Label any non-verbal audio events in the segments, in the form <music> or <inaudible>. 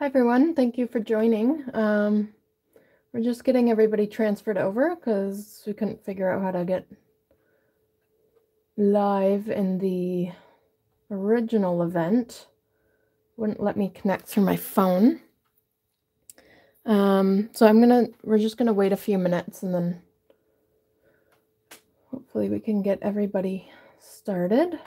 Hi everyone, thank you for joining. Um, we're just getting everybody transferred over because we couldn't figure out how to get live in the original event. Wouldn't let me connect through my phone. Um, so I'm gonna, we're just gonna wait a few minutes and then hopefully we can get everybody started.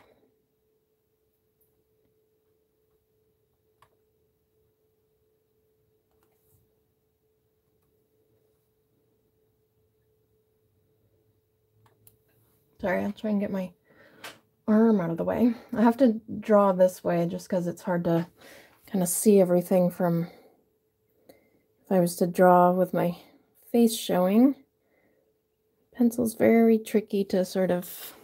Sorry, I'll try and get my arm out of the way. I have to draw this way just because it's hard to kind of see everything from if I was to draw with my face showing. Pencil's very tricky to sort of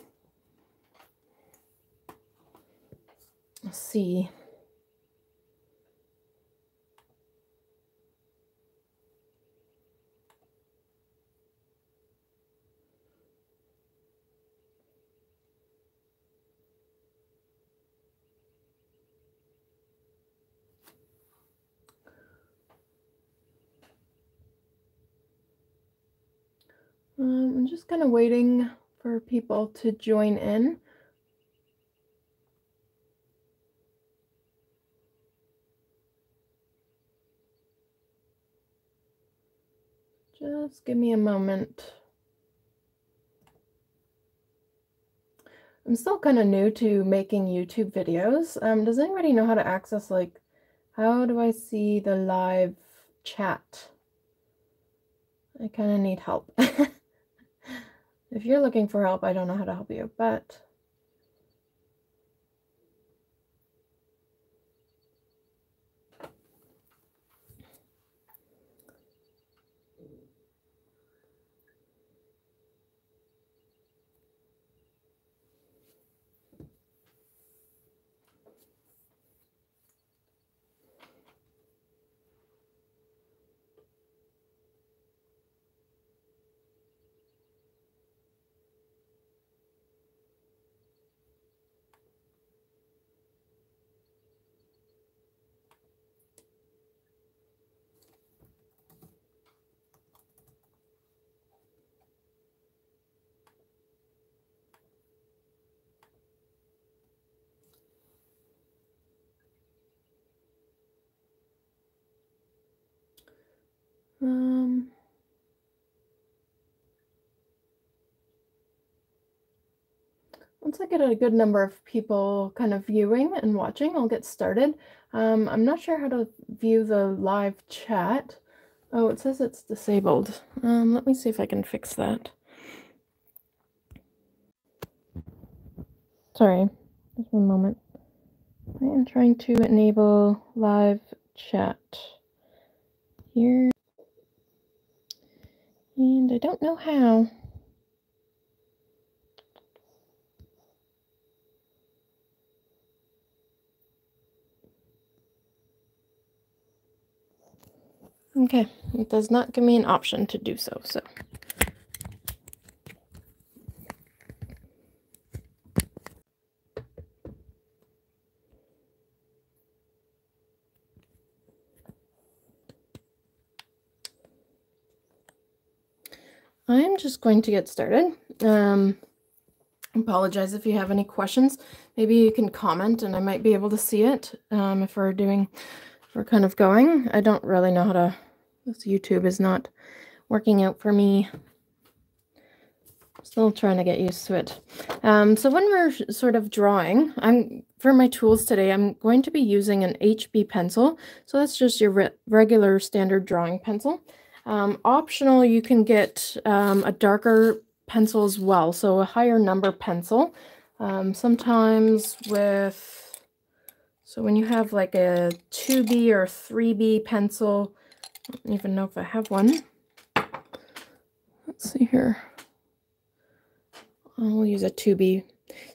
see. Um, I'm just kind of waiting for people to join in. Just give me a moment. I'm still kind of new to making YouTube videos. Um, does anybody know how to access, like, how do I see the live chat? I kind of need help. <laughs> If you're looking for help, I don't know how to help you, but Um, once I get a good number of people kind of viewing and watching, I'll get started. Um, I'm not sure how to view the live chat. Oh, it says it's disabled. Um, let me see if I can fix that. Sorry, just one moment. I am trying to enable live chat here. And I don't know how. Okay, it does not give me an option to do so, so. I'm just going to get started. Um, apologize if you have any questions. Maybe you can comment and I might be able to see it um, if we're doing, if we're kind of going. I don't really know how to, this YouTube is not working out for me. Still trying to get used to it. Um, so when we're sort of drawing, I'm for my tools today, I'm going to be using an HB pencil. So that's just your re regular standard drawing pencil. Um, optional, you can get um, a darker pencil as well, so a higher number pencil. Um, sometimes with, so when you have like a 2B or 3B pencil, I don't even know if I have one. Let's see here. I'll use a 2B.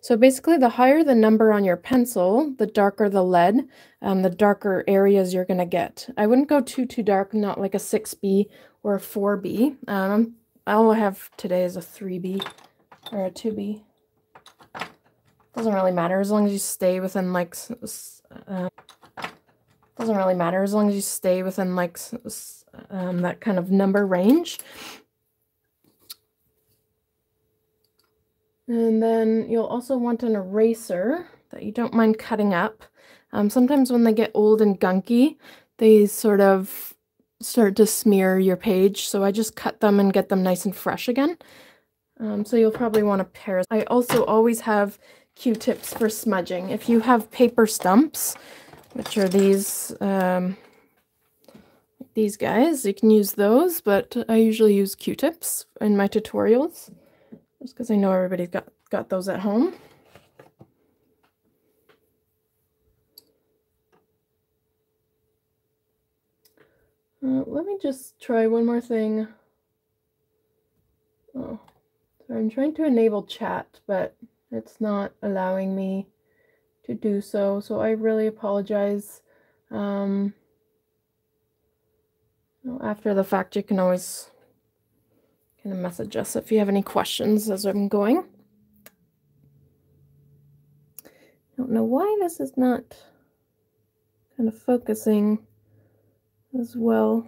So basically, the higher the number on your pencil, the darker the lead, um, the darker areas you're going to get. I wouldn't go too, too dark, not like a 6B or a 4B. Um, all I have today is a 3B or a 2B. Doesn't really matter as long as you stay within like uh, Doesn't really matter as long as you stay within like um, that kind of number range. And then you'll also want an eraser that you don't mind cutting up. Um, sometimes when they get old and gunky, they sort of start to smear your page. So I just cut them and get them nice and fresh again. Um, so you'll probably want a pair. I also always have Q-tips for smudging. If you have paper stumps, which are these um, these guys, you can use those, but I usually use Q-tips in my tutorials just because I know everybody's got, got those at home. Uh, let me just try one more thing. Oh, so I'm trying to enable chat, but it's not allowing me to do so. So I really apologize. Um, after the fact, you can always kind of message us if you have any questions as I'm going. I don't know why this is not kind of focusing as well.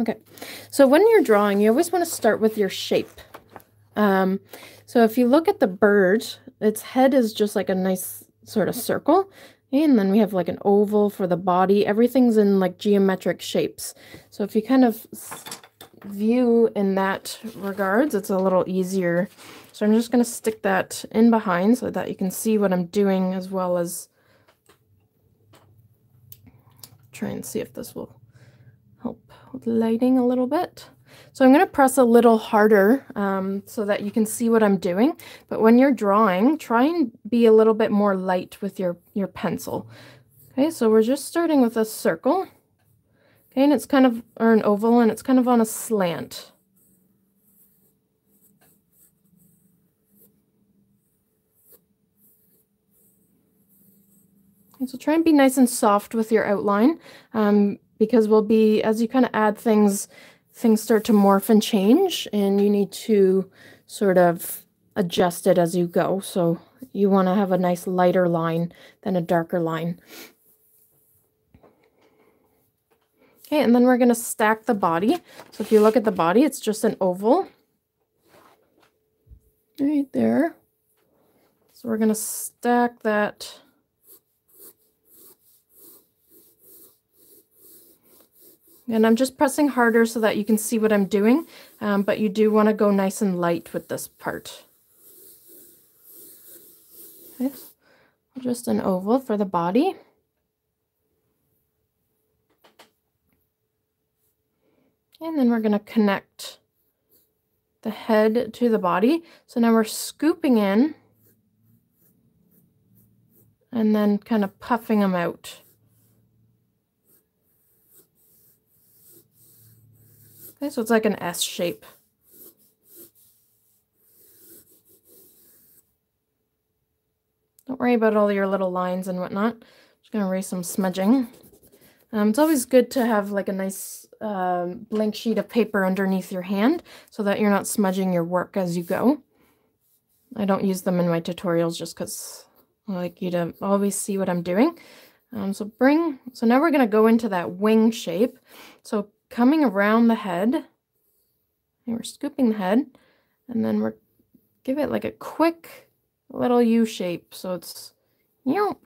Okay, so when you're drawing, you always want to start with your shape. Um, so if you look at the bird, its head is just like a nice sort of circle. And then we have like an oval for the body. Everything's in like geometric shapes. So if you kind of view in that regards, it's a little easier. So I'm just going to stick that in behind so that you can see what I'm doing as well as try and see if this will help with lighting a little bit. So I'm going to press a little harder um, so that you can see what I'm doing. But when you're drawing, try and be a little bit more light with your, your pencil. Okay, so we're just starting with a circle. Okay, and it's kind of, or an oval, and it's kind of on a slant. So try and be nice and soft with your outline um, because we'll be, as you kind of add things, things start to morph and change and you need to sort of adjust it as you go. So you want to have a nice lighter line than a darker line. Okay, and then we're going to stack the body. So if you look at the body, it's just an oval. Right there. So we're going to stack that. And I'm just pressing harder so that you can see what I'm doing, um, but you do want to go nice and light with this part. Okay. Just an oval for the body. And then we're going to connect the head to the body. So now we're scooping in and then kind of puffing them out. Okay, so it's like an S shape. Don't worry about all your little lines and whatnot. Just going to erase some smudging. Um, it's always good to have like a nice um, blank sheet of paper underneath your hand so that you're not smudging your work as you go. I don't use them in my tutorials just because I like you to always see what I'm doing. Um, so bring, so now we're going to go into that wing shape. So coming around the head, we're scooping the head, and then we're, give it like a quick little U shape. So it's, you know,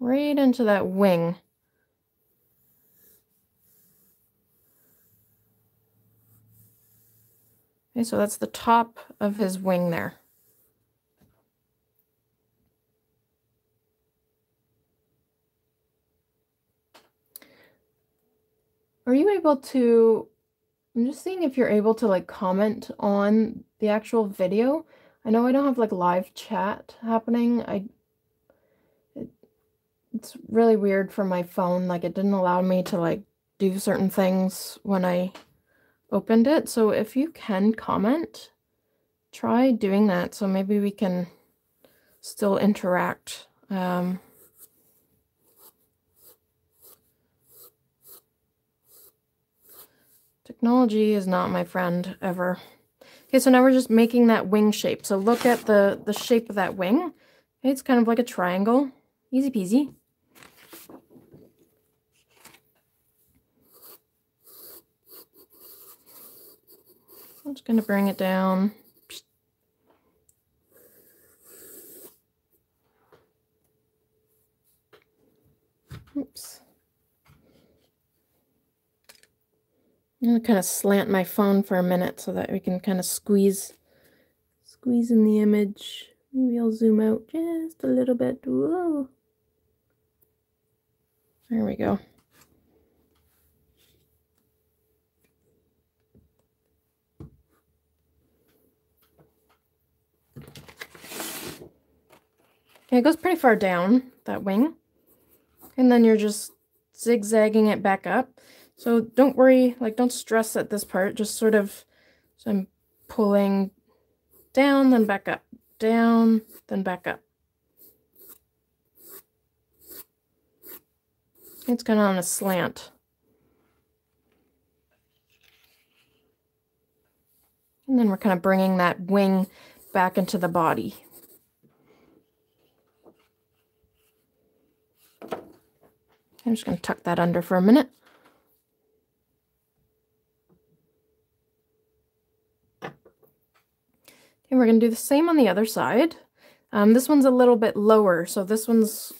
right into that wing. Okay, so that's the top of his wing there. Are you able to, I'm just seeing if you're able to like comment on the actual video. I know I don't have like live chat happening. I, it, it's really weird for my phone. Like it didn't allow me to like do certain things when I opened it. So if you can comment, try doing that so maybe we can still interact. Um, technology is not my friend ever. Okay, so now we're just making that wing shape. So look at the, the shape of that wing. It's kind of like a triangle. Easy peasy. I'm just going to bring it down. Oops. I'm going to kind of slant my phone for a minute so that we can kind of squeeze, squeeze in the image. Maybe I'll zoom out just a little bit. Whoa. There we go. Okay, it goes pretty far down, that wing. And then you're just zigzagging it back up. So don't worry, like don't stress at this part, just sort of, so I'm pulling down, then back up, down, then back up. It's kind of on a slant. And then we're kind of bringing that wing back into the body. I'm just going to tuck that under for a minute. And we're going to do the same on the other side. Um, this one's a little bit lower, so this one's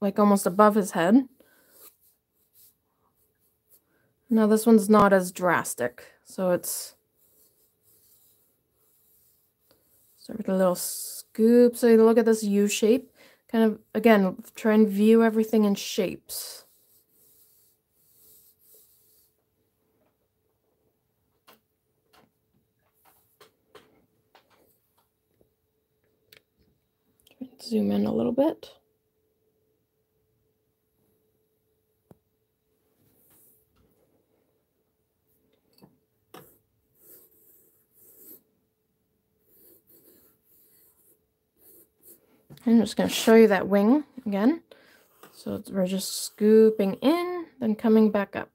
like almost above his head. Now this one's not as drastic, so it's sort of a little scoop. So you look at this U shape, kind of, again, try and view everything in shapes. Zoom in a little bit. I'm just going to show you that wing again. So we're just scooping in, then coming back up.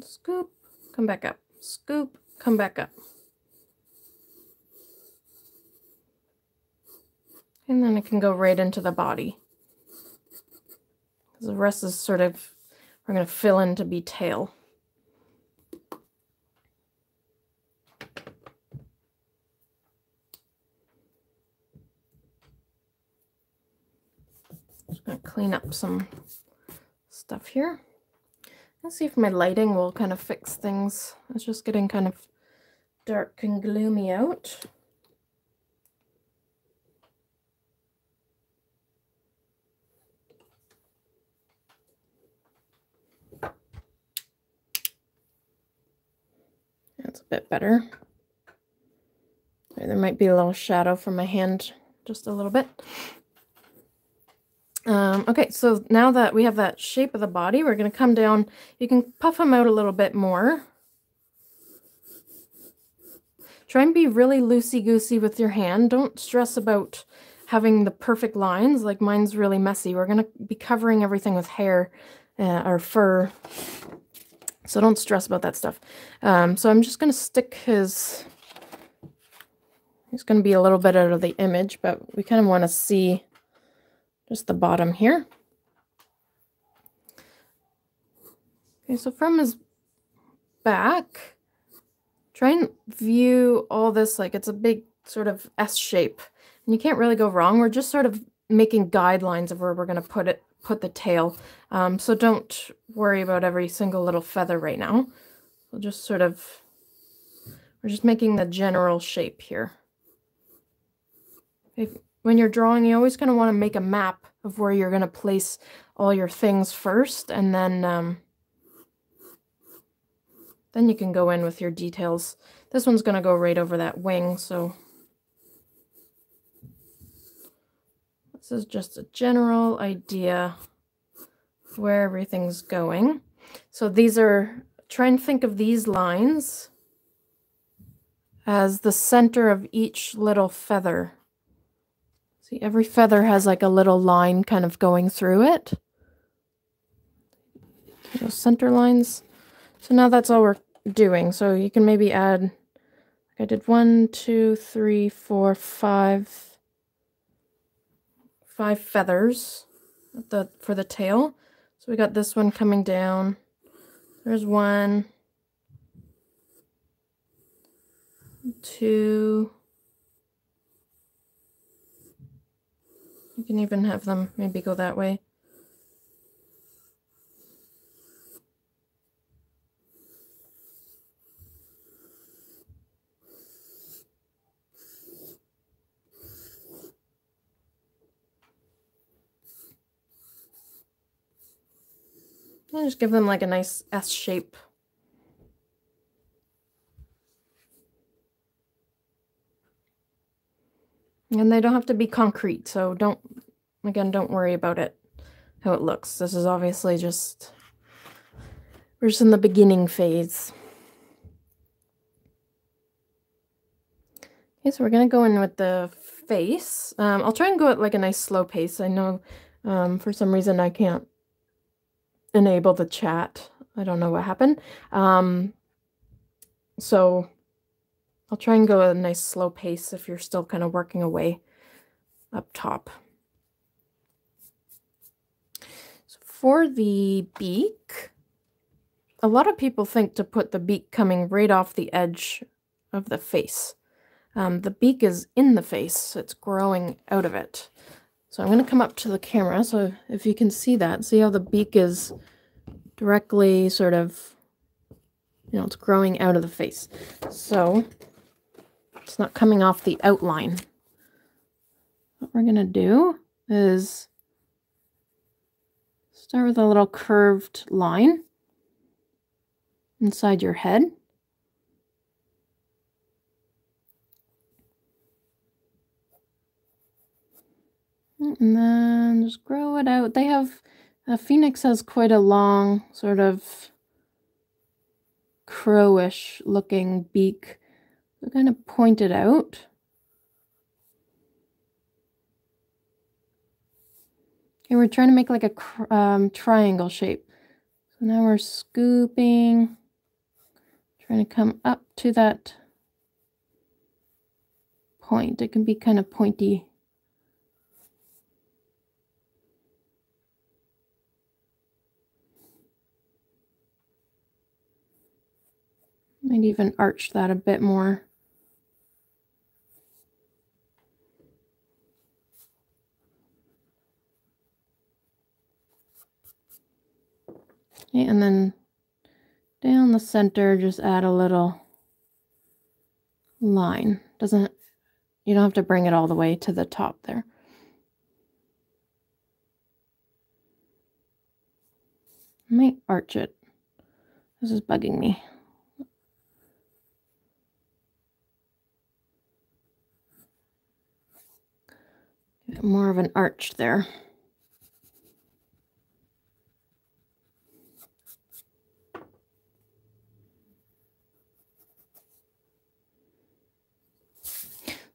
Scoop, come back up. Scoop, come back up. And then it can go right into the body. The rest is sort of, we're going to fill in to be tail. Just going to clean up some stuff here. Let's see if my lighting will kind of fix things. It's just getting kind of dark and gloomy out. That's a bit better. There might be a little shadow from my hand, just a little bit. Um, okay, so now that we have that shape of the body, we're going to come down. You can puff them out a little bit more. Try and be really loosey-goosey with your hand. Don't stress about having the perfect lines. Like mine's really messy. We're going to be covering everything with hair uh, or fur. So don't stress about that stuff. Um, so I'm just going to stick his, he's going to be a little bit out of the image, but we kind of want to see just the bottom here. Okay, so from his back, try and view all this like it's a big sort of S shape. And you can't really go wrong. We're just sort of making guidelines of where we're going to put it put the tail. Um, so don't worry about every single little feather right now. We'll just sort of, we're just making the general shape here. If, when you're drawing, you're always going to want to make a map of where you're going to place all your things first, and then um, then you can go in with your details. This one's going to go right over that wing, so This is just a general idea of where everything's going. So these are, try and think of these lines as the center of each little feather. See, every feather has like a little line kind of going through it. Those center lines. So now that's all we're doing. So you can maybe add, I did one, two, three, four, five, five feathers the for the tail. So we got this one coming down. There's one, two. You can even have them maybe go that way. I'll just give them like a nice S shape. And they don't have to be concrete, so don't, again, don't worry about it, how it looks. This is obviously just, we're just in the beginning phase. Okay, so we're going to go in with the face. Um, I'll try and go at like a nice slow pace. I know um, for some reason I can't enable the chat. I don't know what happened. Um, so I'll try and go at a nice slow pace if you're still kind of working away up top. So for the beak, a lot of people think to put the beak coming right off the edge of the face. Um, the beak is in the face, it's growing out of it. So I'm going to come up to the camera. So if you can see that, see how the beak is directly sort of, you know, it's growing out of the face. So it's not coming off the outline. What we're going to do is start with a little curved line inside your head. And then just grow it out. They have, a phoenix has quite a long sort of crowish looking beak. So kind of point it out. Okay, we're trying to make like a um, triangle shape. So now we're scooping, trying to come up to that point. It can be kind of pointy. Might even arch that a bit more. Okay, and then down the center, just add a little line. Doesn't, you don't have to bring it all the way to the top there. I might arch it. This is bugging me. More of an arch there.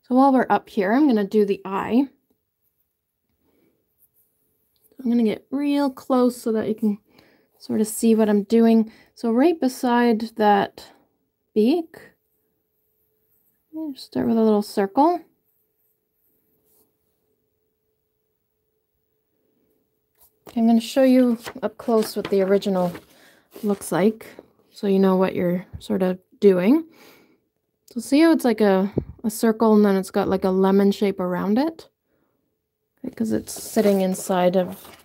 So while we're up here, I'm going to do the eye. I'm going to get real close so that you can sort of see what I'm doing. So right beside that beak, start with a little circle. I'm going to show you up close what the original looks like so you know what you're sort of doing. So see how it's like a, a circle and then it's got like a lemon shape around it? Because it's sitting inside of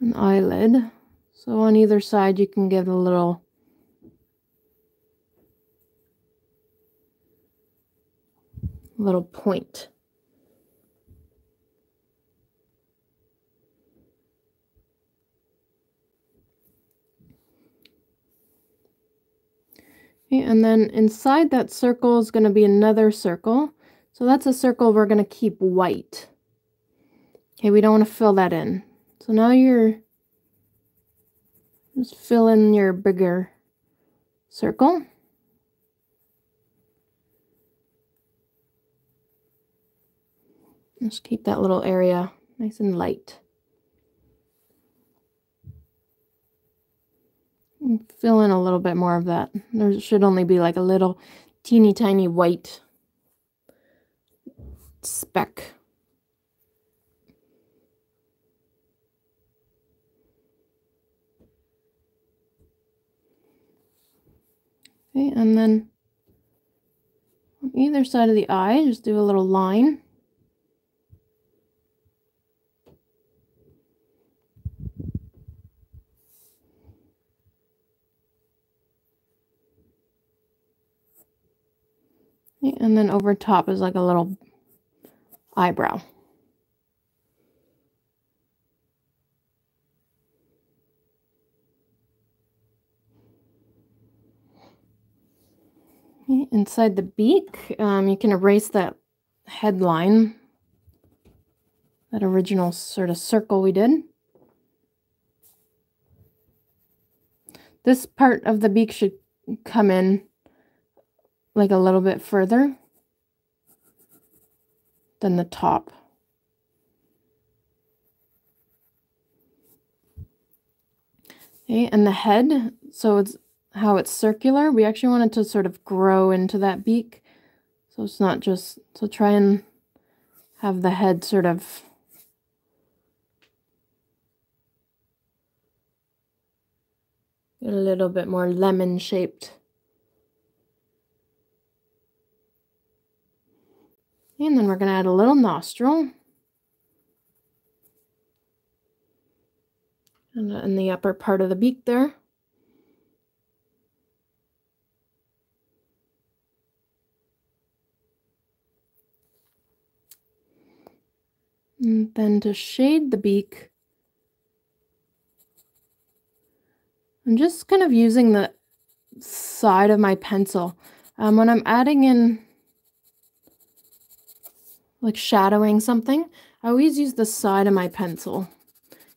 an eyelid. So on either side you can get a little little point. Okay, and then inside that circle is going to be another circle. So that's a circle we're going to keep white. Okay, we don't want to fill that in. So now you're just fill in your bigger circle. Just keep that little area nice and light. Fill in a little bit more of that. There should only be like a little teeny tiny white speck. Okay, and then on either side of the eye, just do a little line. And then over top is like a little eyebrow. inside the beak, um, you can erase that headline, that original sort of circle we did. This part of the beak should come in like a little bit further than the top. Okay, and the head, so it's how it's circular. We actually want it to sort of grow into that beak. So it's not just, so try and have the head sort of a little bit more lemon shaped. And then we're going to add a little nostril. And in the upper part of the beak there. And then to shade the beak, I'm just kind of using the side of my pencil. Um, when I'm adding in, like shadowing something, I always use the side of my pencil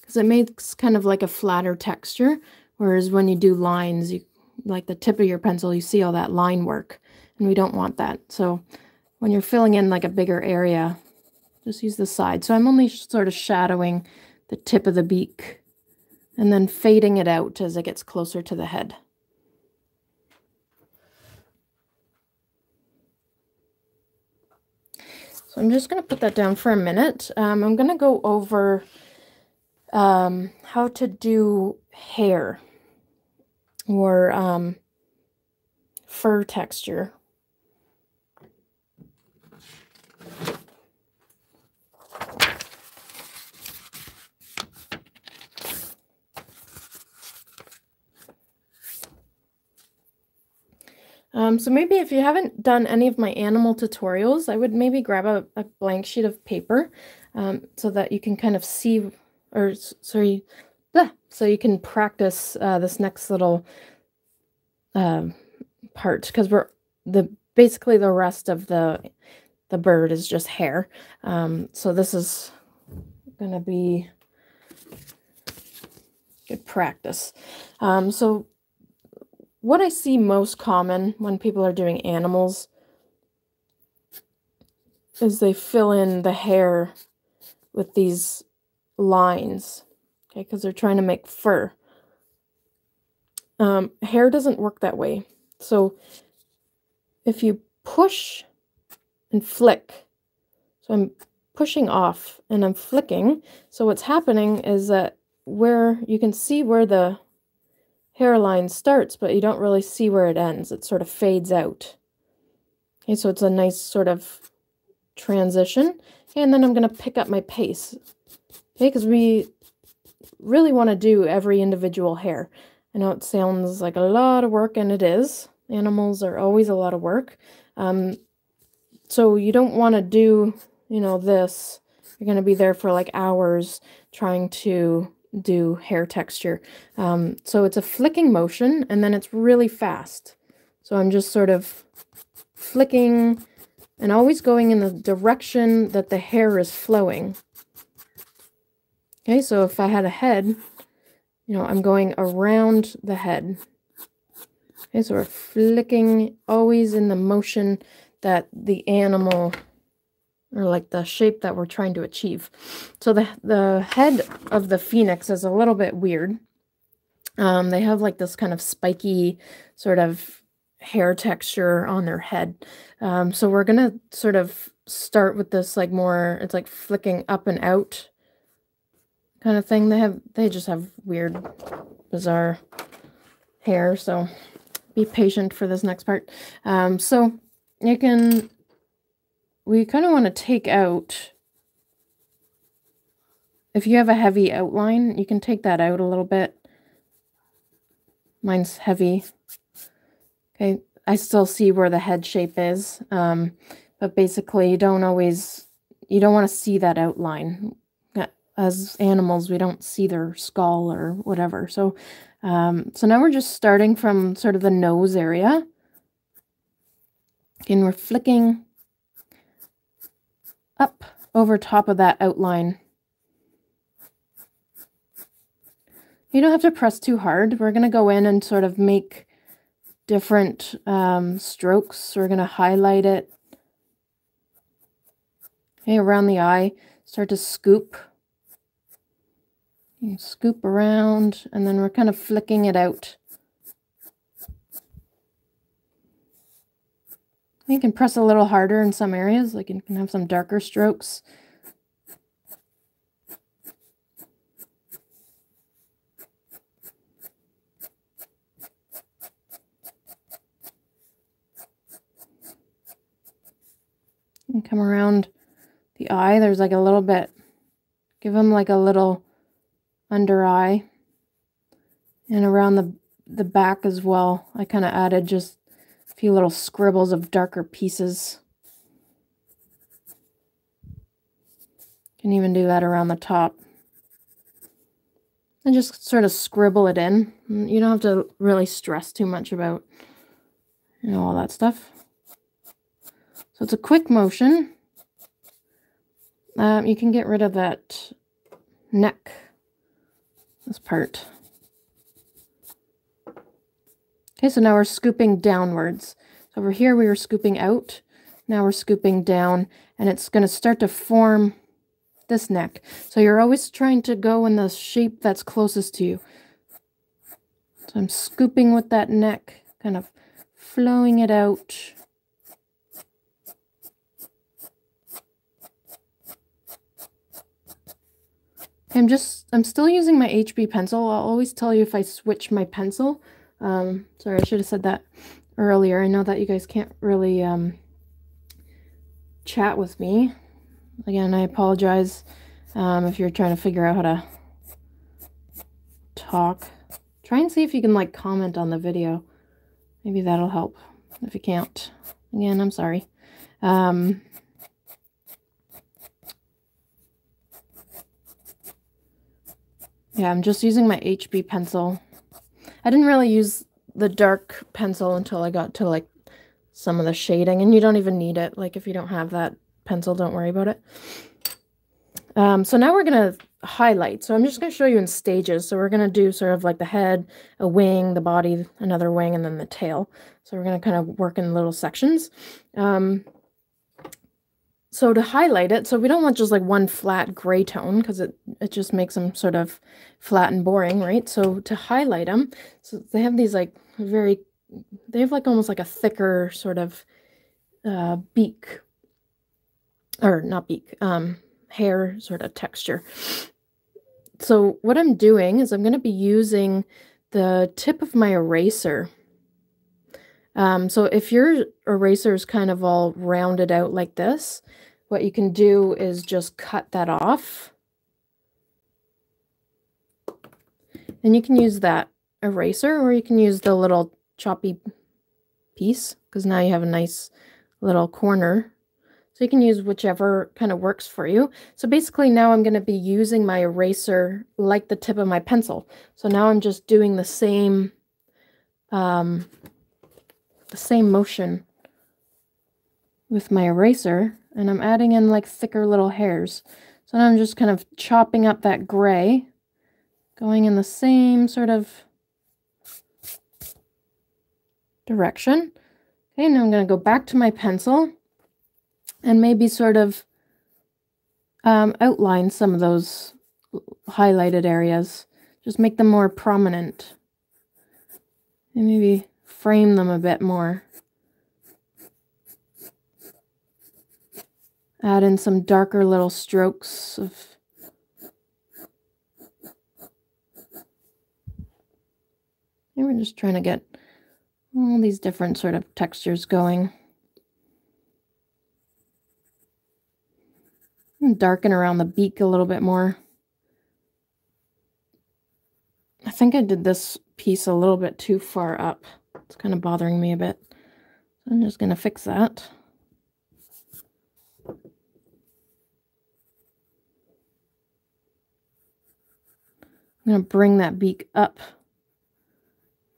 because it makes kind of like a flatter texture. Whereas when you do lines, you like the tip of your pencil, you see all that line work and we don't want that. So when you're filling in like a bigger area, just use the side. So I'm only sort of shadowing the tip of the beak and then fading it out as it gets closer to the head. So I'm just going to put that down for a minute. Um, I'm going to go over um, how to do hair or um, fur texture Um, so maybe if you haven't done any of my animal tutorials, I would maybe grab a, a blank sheet of paper um, so that you can kind of see, or sorry, blah, so you can practice uh, this next little uh, part because we're the basically the rest of the the bird is just hair. Um, so this is gonna be good practice. Um, so what I see most common when people are doing animals is they fill in the hair with these lines, okay, because they're trying to make fur. Um, hair doesn't work that way. So if you push and flick, so I'm pushing off and I'm flicking, so what's happening is that where you can see where the hairline starts, but you don't really see where it ends. It sort of fades out. Okay, so it's a nice sort of transition. And then I'm going to pick up my pace. Okay, because we really want to do every individual hair. I know it sounds like a lot of work, and it is. Animals are always a lot of work. Um, so you don't want to do, you know, this. You're going to be there for like hours trying to do hair texture. Um, so it's a flicking motion and then it's really fast. So I'm just sort of flicking and always going in the direction that the hair is flowing. Okay, so if I had a head, you know, I'm going around the head. Okay, so we're flicking always in the motion that the animal or like the shape that we're trying to achieve. So the, the head of the phoenix is a little bit weird. Um, they have like this kind of spiky sort of hair texture on their head. Um, so we're going to sort of start with this like more, it's like flicking up and out kind of thing. They have, they just have weird, bizarre hair. So be patient for this next part. Um, so you can, we kind of want to take out, if you have a heavy outline, you can take that out a little bit. Mine's heavy. Okay, I still see where the head shape is, um, but basically you don't always, you don't want to see that outline. As animals, we don't see their skull or whatever. So, um, so now we're just starting from sort of the nose area. And we're flicking up over top of that outline. You don't have to press too hard. We're going to go in and sort of make different um, strokes. We're going to highlight it. Okay, around the eye, start to scoop. You scoop around, and then we're kind of flicking it out. You can press a little harder in some areas, like you can have some darker strokes. And come around the eye. There's like a little bit, give them like a little under eye. And around the, the back as well. I kind of added just a few little scribbles of darker pieces. Can even do that around the top. And just sort of scribble it in. You don't have to really stress too much about, you know, all that stuff. So it's a quick motion. Um, you can get rid of that neck, this part. Okay, so now we're scooping downwards. So over here we were scooping out. Now we're scooping down and it's going to start to form this neck. So you're always trying to go in the shape that's closest to you. So I'm scooping with that neck, kind of flowing it out. I'm just, I'm still using my HB pencil. I'll always tell you if I switch my pencil. Um, sorry, I should have said that earlier. I know that you guys can't really um, chat with me. Again, I apologize um, if you're trying to figure out how to talk. Try and see if you can like comment on the video. Maybe that'll help. If you can't, again, I'm sorry. Um, Yeah, I'm just using my HB pencil. I didn't really use the dark pencil until I got to like some of the shading and you don't even need it. Like if you don't have that pencil, don't worry about it. Um, so now we're going to highlight. So I'm just going to show you in stages. So we're going to do sort of like the head, a wing, the body, another wing, and then the tail. So we're going to kind of work in little sections. Um, so to highlight it, so we don't want just like one flat gray tone because it, it just makes them sort of flat and boring, right? So to highlight them, so they have these like very, they have like almost like a thicker sort of uh, beak, or not beak, um, hair sort of texture. So what I'm doing is I'm going to be using the tip of my eraser. Um, so if your eraser is kind of all rounded out like this, what you can do is just cut that off. And you can use that eraser or you can use the little choppy piece because now you have a nice little corner. So you can use whichever kind of works for you. So basically now I'm going to be using my eraser like the tip of my pencil. So now I'm just doing the same, um, the same motion with my eraser and I'm adding in like thicker little hairs. So now I'm just kind of chopping up that gray, going in the same sort of direction. Okay, now I'm going to go back to my pencil and maybe sort of um, outline some of those highlighted areas. Just make them more prominent. And maybe frame them a bit more. Add in some darker little strokes of and we're just trying to get all these different sort of textures going. And darken around the beak a little bit more. I think I did this piece a little bit too far up. It's kind of bothering me a bit. I'm just going to fix that. I'm going to bring that beak up,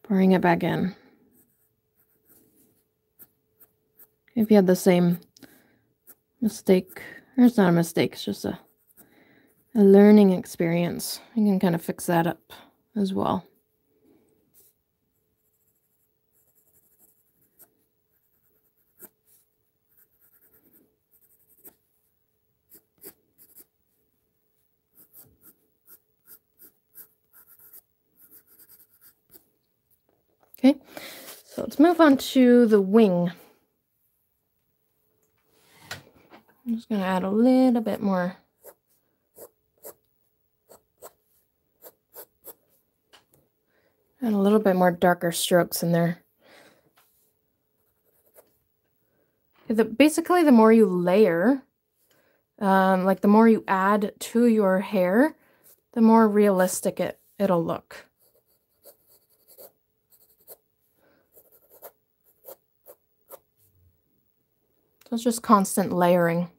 bring it back in. If you had the same mistake, or it's not a mistake, it's just a, a learning experience, you can kind of fix that up as well. Okay, so let's move on to the wing. I'm just going to add a little bit more. And a little bit more darker strokes in there. The, basically, the more you layer, um, like the more you add to your hair, the more realistic it, it'll look. So it's just constant layering.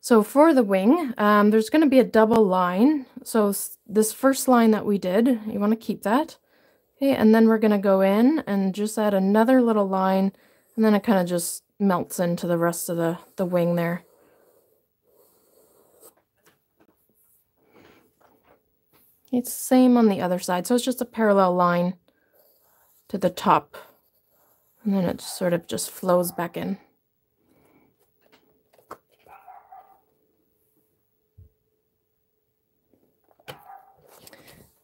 So for the wing, um, there's going to be a double line. So this first line that we did, you want to keep that. Okay, and then we're going to go in and just add another little line, and then it kind of just melts into the rest of the, the wing there. It's the same on the other side, so it's just a parallel line to the top and then it sort of just flows back in.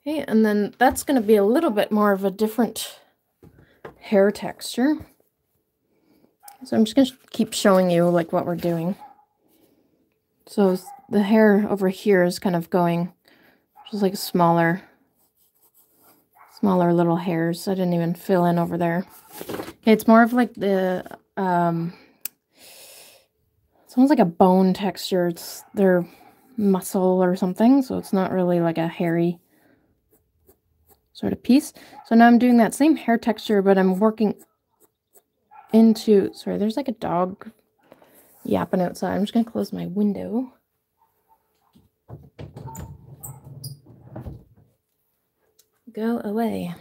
Okay, and then that's going to be a little bit more of a different hair texture. So I'm just going to keep showing you like what we're doing. So the hair over here is kind of going just like a smaller smaller little hairs. I didn't even fill in over there. It's more of like the, um, it's almost like a bone texture. It's their muscle or something, so it's not really like a hairy sort of piece. So now I'm doing that same hair texture, but I'm working into, sorry, there's like a dog yapping outside. I'm just going to close my window. Go away.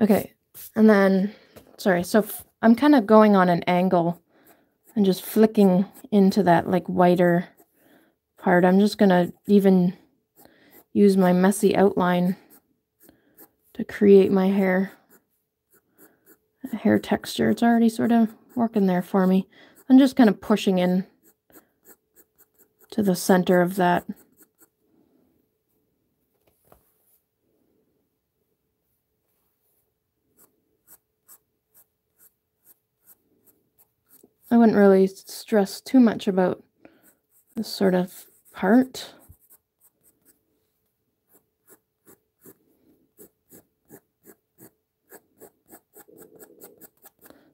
Okay, and then, sorry, so I'm kind of going on an angle and just flicking into that like whiter part. I'm just going to even use my messy outline to create my hair hair texture. It's already sort of working there for me. I'm just kind of pushing in to the center of that I wouldn't really stress too much about this sort of part.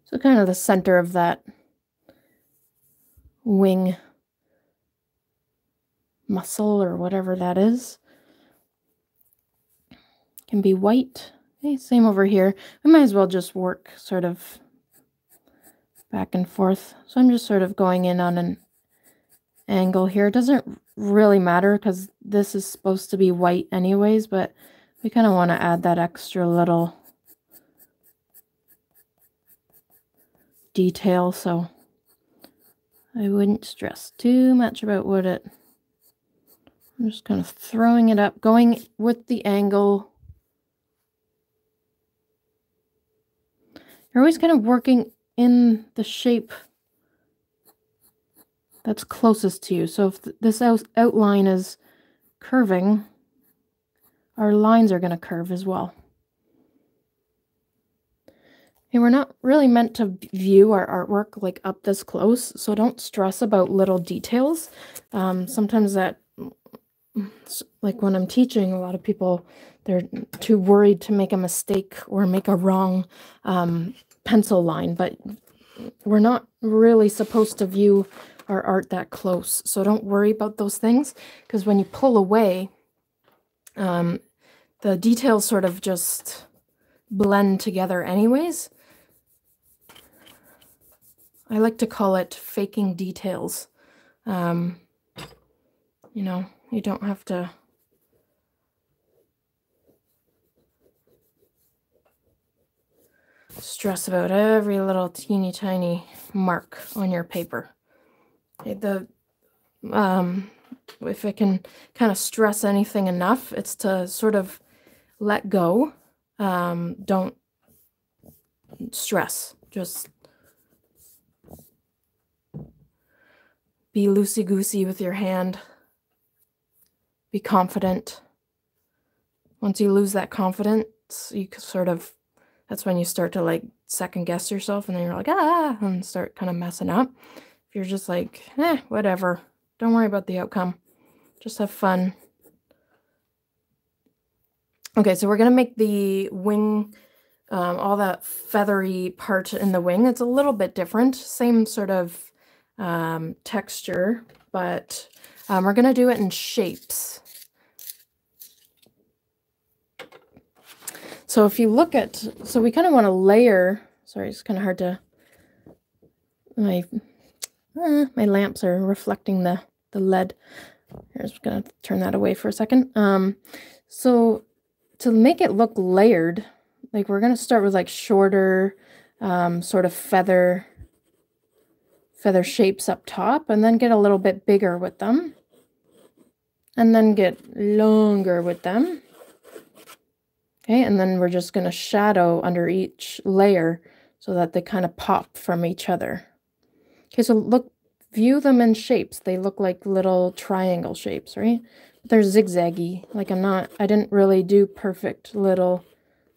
So kind of the center of that wing muscle or whatever that is. Can be white. Okay, same over here. We might as well just work sort of back and forth. So I'm just sort of going in on an angle here. It doesn't really matter because this is supposed to be white anyways, but we kind of want to add that extra little detail, so I wouldn't stress too much about what it... I'm just kind of throwing it up, going with the angle. You're always kind of working in the shape that's closest to you. So if th this out outline is curving, our lines are going to curve as well. And we're not really meant to view our artwork like up this close, so don't stress about little details. Um, sometimes that, like when I'm teaching, a lot of people, they're too worried to make a mistake or make a wrong um, pencil line, but we're not really supposed to view our art that close. So don't worry about those things because when you pull away, um, the details sort of just blend together anyways. I like to call it faking details. Um, you know, you don't have to stress about every little teeny tiny mark on your paper. Okay, the um, if I can kind of stress anything enough, it's to sort of let go. Um, don't stress. Just be loosey goosey with your hand. Be confident. Once you lose that confidence, you sort of that's when you start to like second guess yourself and then you're like, ah, and start kind of messing up. If you're just like, eh, whatever, don't worry about the outcome, just have fun. Okay, so we're going to make the wing, um, all that feathery part in the wing. It's a little bit different, same sort of um, texture, but um, we're going to do it in shapes. So if you look at, so we kind of want to layer, sorry, it's kind of hard to, my, uh, my lamps are reflecting the, the lead. I'm just going to turn that away for a second. Um, so to make it look layered, like we're going to start with like shorter um, sort of feather, feather shapes up top and then get a little bit bigger with them. And then get longer with them. Okay, and then we're just going to shadow under each layer so that they kind of pop from each other. Okay, so look, view them in shapes. They look like little triangle shapes, right? They're zigzaggy. Like I'm not, I didn't really do perfect little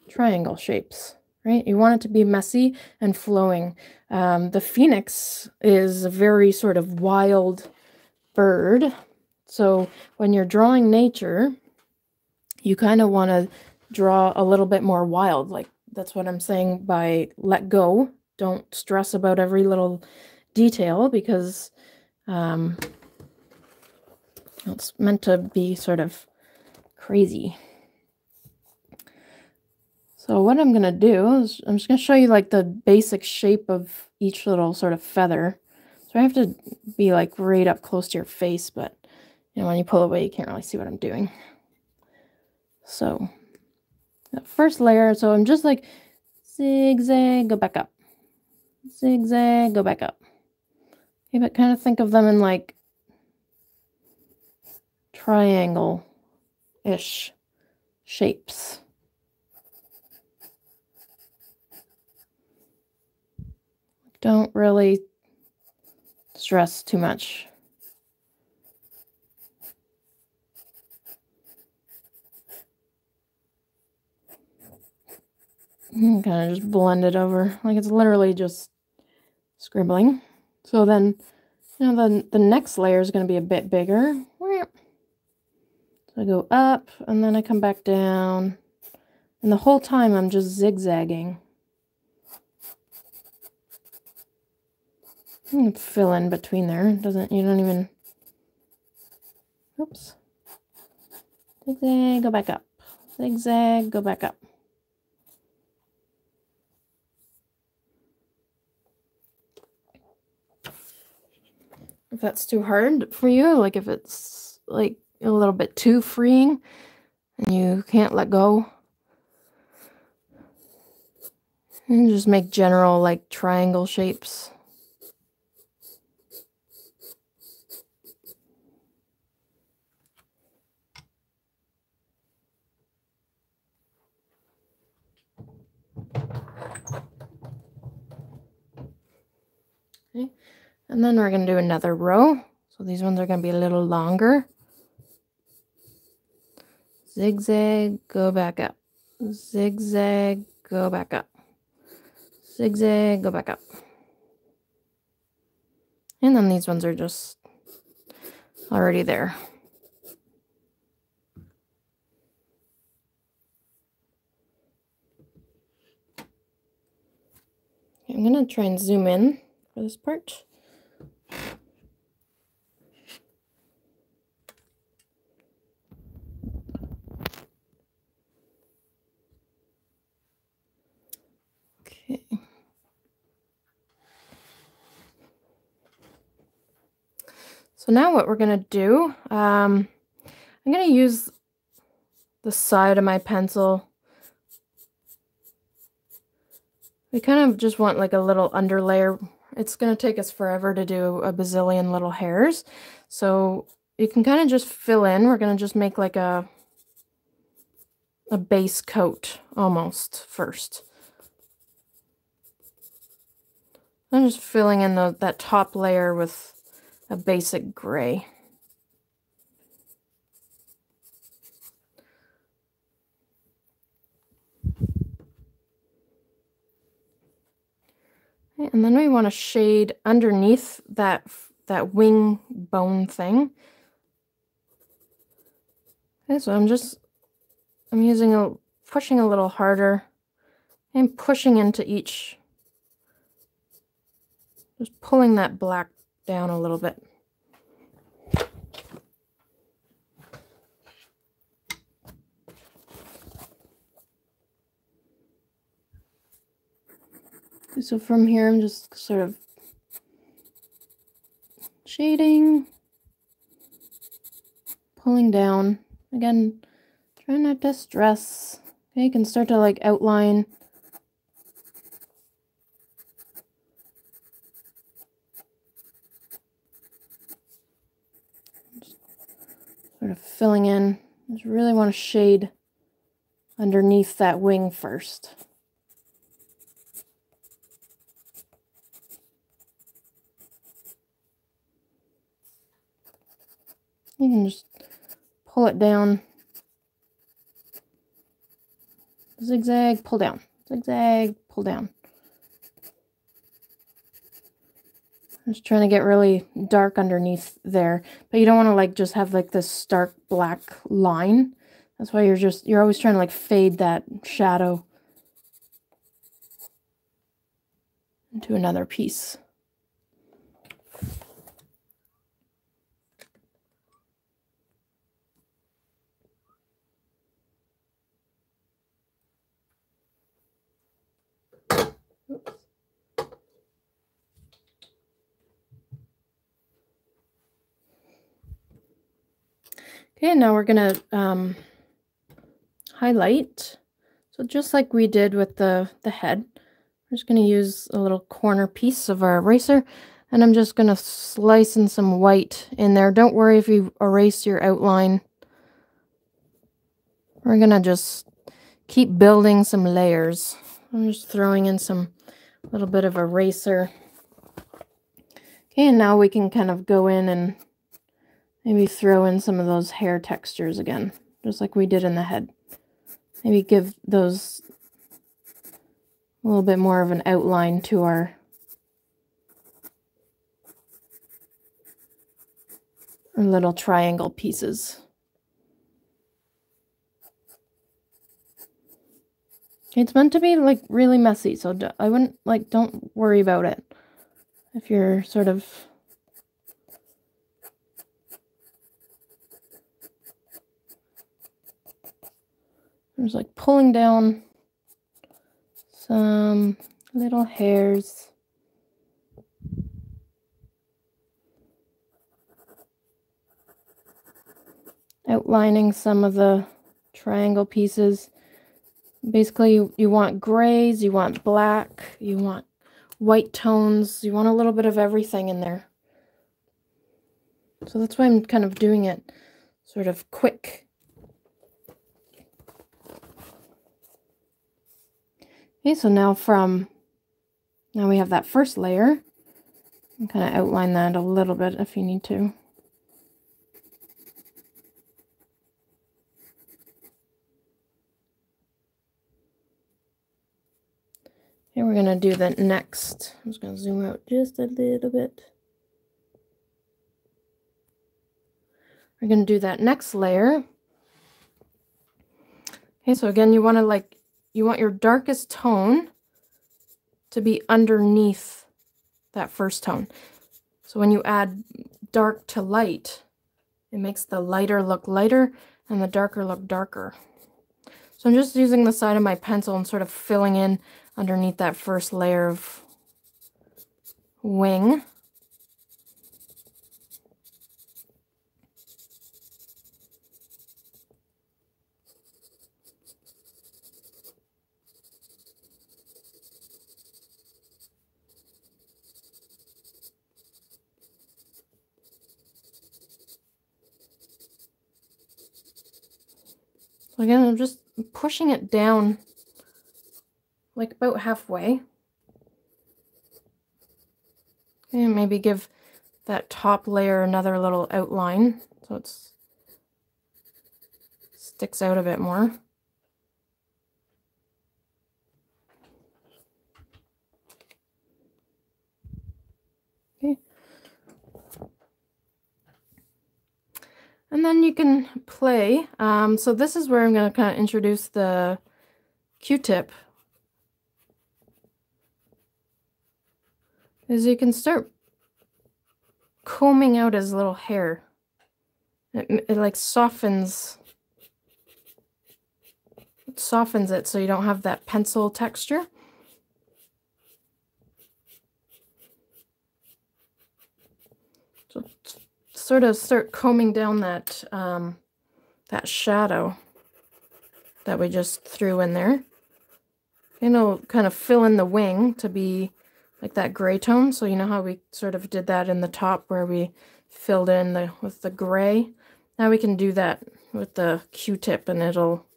triangle shapes, right? You want it to be messy and flowing. Um, the phoenix is a very sort of wild bird. So when you're drawing nature, you kind of want to draw a little bit more wild. Like that's what I'm saying by let go. Don't stress about every little detail because um, it's meant to be sort of crazy. So what I'm going to do is I'm just going to show you like the basic shape of each little sort of feather. So I have to be like right up close to your face, but you know, when you pull away, you can't really see what I'm doing. So that first layer. So I'm just like zigzag, go back up. Zigzag, go back up. Okay, but kind of think of them in like triangle-ish shapes. Don't really stress too much. Kind of just blend it over. Like it's literally just scribbling. So then, you know, the, the next layer is going to be a bit bigger. So I go up and then I come back down. And the whole time I'm just zigzagging. Hmm, Fill in between there. doesn't, you don't even, oops. Zigzag, go back up. Zigzag, go back up. If that's too hard for you, like if it's like a little bit too freeing and you can't let go. And just make general like triangle shapes. And then we're going to do another row. So these ones are going to be a little longer. Zigzag, go back up. Zigzag, go back up. zigzag, go back up. And then these ones are just already there. I'm going to try and zoom in for this part. Okay. So now what we're going to do, um, I'm going to use the side of my pencil We kind of just want like a little underlayer. It's going to take us forever to do a bazillion little hairs. So you can kind of just fill in. We're going to just make like a, a base coat almost first. I'm just filling in the, that top layer with a basic gray. And then we want to shade underneath that, that wing bone thing. Okay, so I'm just, I'm using a, pushing a little harder and pushing into each, just pulling that black down a little bit. So from here, I'm just sort of shading, pulling down. Again, try not to stress. Okay, you can start to like outline. Sort of filling in. I Just really want to shade underneath that wing first. You can just pull it down. Zigzag, pull down. Zigzag, pull down. I'm just trying to get really dark underneath there. But you don't want to like just have like this stark black line. That's why you're just, you're always trying to like fade that shadow into another piece. Okay, now we're going to um, highlight. So just like we did with the, the head, we're just going to use a little corner piece of our eraser, and I'm just going to slice in some white in there. Don't worry if you erase your outline. We're going to just keep building some layers. I'm just throwing in some little bit of eraser. Okay, and now we can kind of go in and Maybe throw in some of those hair textures again, just like we did in the head. Maybe give those a little bit more of an outline to our little triangle pieces. It's meant to be like really messy, so I wouldn't like don't worry about it. If you're sort of There's like pulling down some little hairs. Outlining some of the triangle pieces. Basically, you, you want grays, you want black, you want white tones, you want a little bit of everything in there. So that's why I'm kind of doing it sort of quick Okay, so now from, now we have that first layer. Kind of outline that a little bit if you need to. Okay, we're going to do the next. I'm just going to zoom out just a little bit. We're going to do that next layer. Okay, so again, you want to like, you want your darkest tone to be underneath that first tone. So when you add dark to light, it makes the lighter look lighter and the darker look darker. So I'm just using the side of my pencil and sort of filling in underneath that first layer of wing. Again, I'm just pushing it down like about halfway. And maybe give that top layer another little outline so it sticks out a bit more. Okay. And then you can play. Um, so this is where I'm going to kind of introduce the Q-tip is you can start combing out his little hair. It, it like softens it softens it so you don't have that pencil texture. So sort of start combing down that um, that shadow that we just threw in there. And it'll kind of fill in the wing to be like that gray tone. So you know how we sort of did that in the top where we filled in the with the gray. Now we can do that with the Q-tip and it'll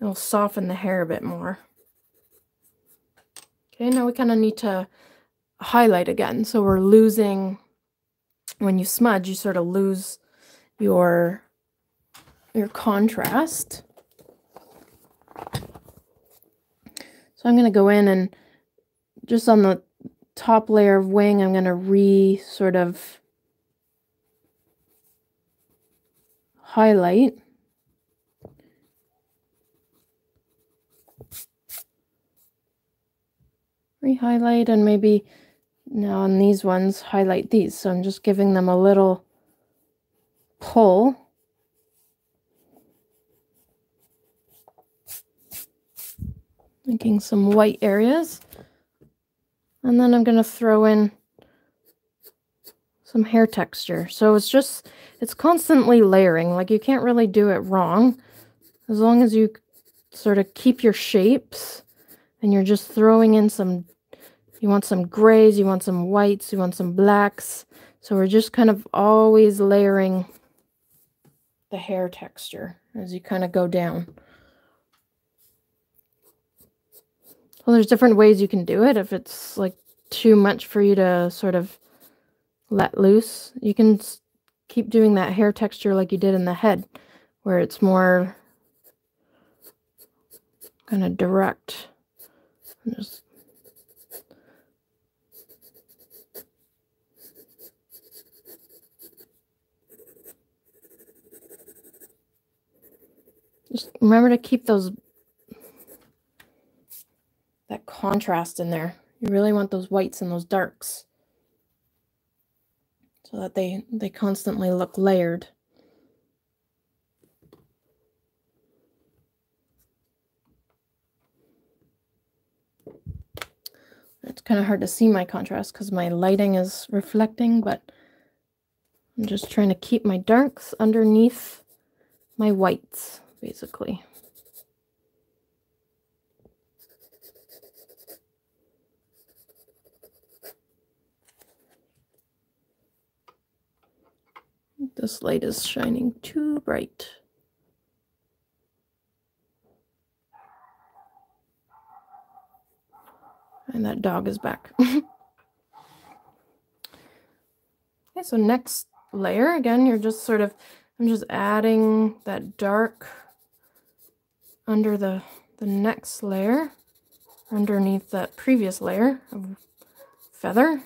it'll soften the hair a bit more. Okay, now we kind of need to highlight again. So we're losing, when you smudge, you sort of lose your, your contrast. So I'm going to go in and just on the top layer of wing, I'm going to re sort of highlight. Re-highlight and maybe now on these ones, highlight these. So I'm just giving them a little pull. Making some white areas. And then I'm going to throw in some hair texture. So it's just, it's constantly layering. Like you can't really do it wrong. As long as you sort of keep your shapes and you're just throwing in some, you want some grays, you want some whites, you want some blacks. So we're just kind of always layering the hair texture as you kind of go down. Well, there's different ways you can do it. If it's like too much for you to sort of let loose, you can keep doing that hair texture like you did in the head, where it's more kind of direct. Just Just remember to keep those that contrast in there. You really want those whites and those darks so that they, they constantly look layered. It's kind of hard to see my contrast because my lighting is reflecting, but I'm just trying to keep my darks underneath my whites, basically. This light is shining too bright. And that dog is back. <laughs> okay, so next layer, again, you're just sort of, I'm just adding that dark under the, the next layer. underneath that previous layer of feather.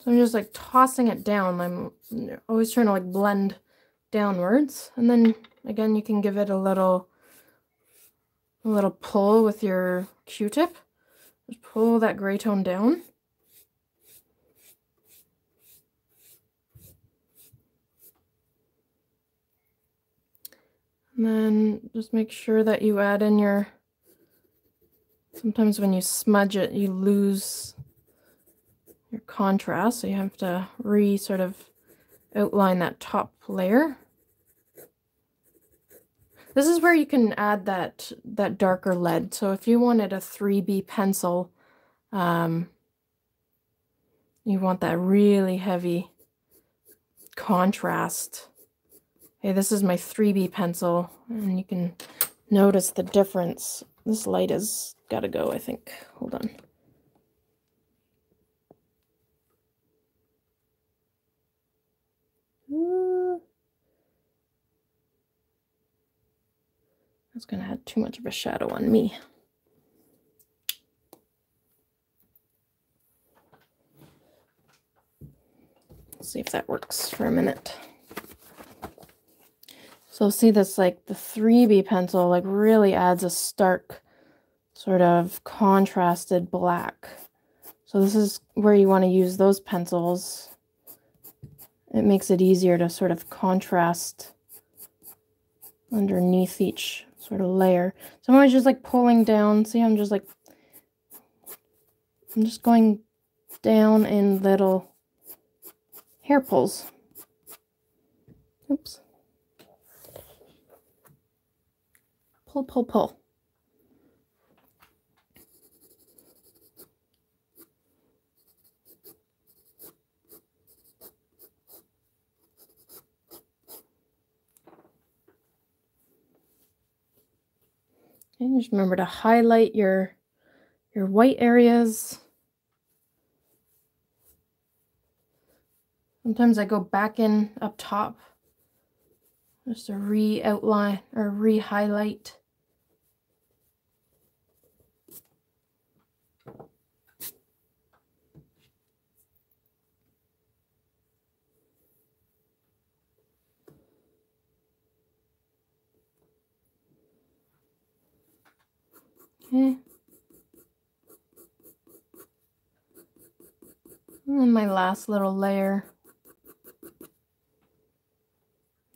So I'm just like tossing it down. I'm always trying to like blend downwards. And then again, you can give it a little, a little pull with your Q-tip. Just pull that gray tone down. And then just make sure that you add in your, sometimes when you smudge it, you lose your contrast. So you have to re sort of outline that top layer. This is where you can add that, that darker lead. So if you wanted a 3B pencil, um, you want that really heavy contrast. Okay, this is my 3B pencil, and you can notice the difference. This light has got to go, I think. Hold on. That's going to have too much of a shadow on me. Let's see if that works for a minute. So see this like the 3B pencil like really adds a stark sort of contrasted black. So this is where you want to use those pencils. It makes it easier to sort of contrast underneath each sort of layer. So I'm always just like pulling down. See, I'm just like, I'm just going down in little hair pulls. Oops. Pull, pull, pull. And just remember to highlight your, your white areas. Sometimes I go back in up top just to re-outline or re-highlight. Okay. And then my last little layer.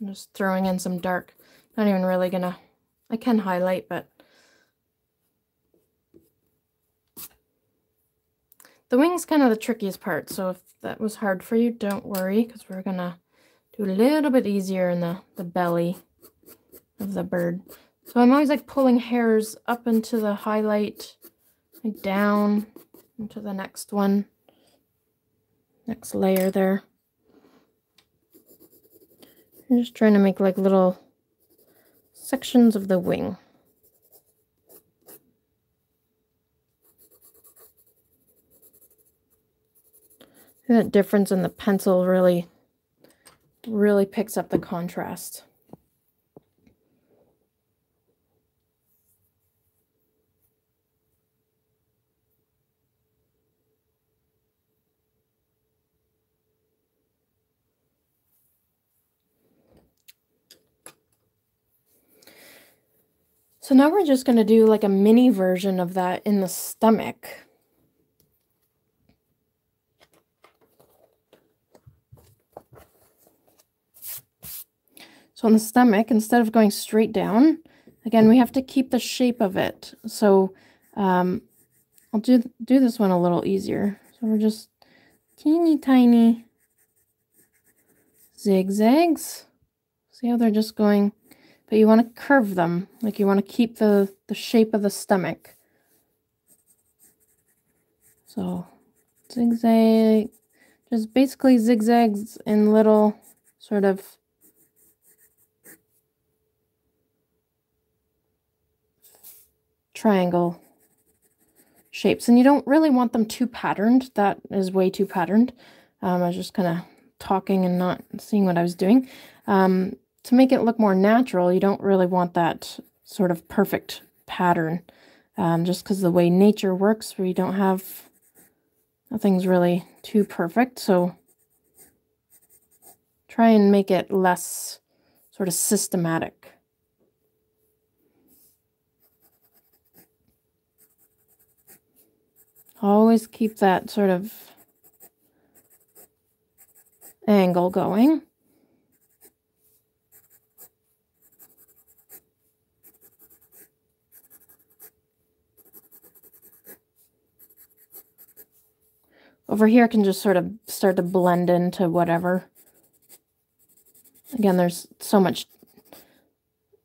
I'm just throwing in some dark. Not even really gonna, I can highlight, but the wing's kind of the trickiest part. So if that was hard for you, don't worry, because we're gonna do a little bit easier in the, the belly of the bird. So I'm always like pulling hairs up into the highlight, and down into the next one, next layer there. I'm just trying to make like little sections of the wing. That difference in the pencil really, really picks up the contrast. So now we're just going to do like a mini version of that in the stomach. So on the stomach, instead of going straight down, again, we have to keep the shape of it. So um, I'll do, do this one a little easier. So we're just teeny tiny zigzags. See how they're just going but you want to curve them. Like you want to keep the, the shape of the stomach. So zigzag, just basically zigzags in little sort of triangle shapes. And you don't really want them too patterned. That is way too patterned. Um, I was just kind of talking and not seeing what I was doing. Um, to make it look more natural, you don't really want that sort of perfect pattern. Um, just because the way nature works, you don't have, nothing's really too perfect. So try and make it less sort of systematic. Always keep that sort of angle going. Over here I can just sort of start to blend into whatever. Again, there's so much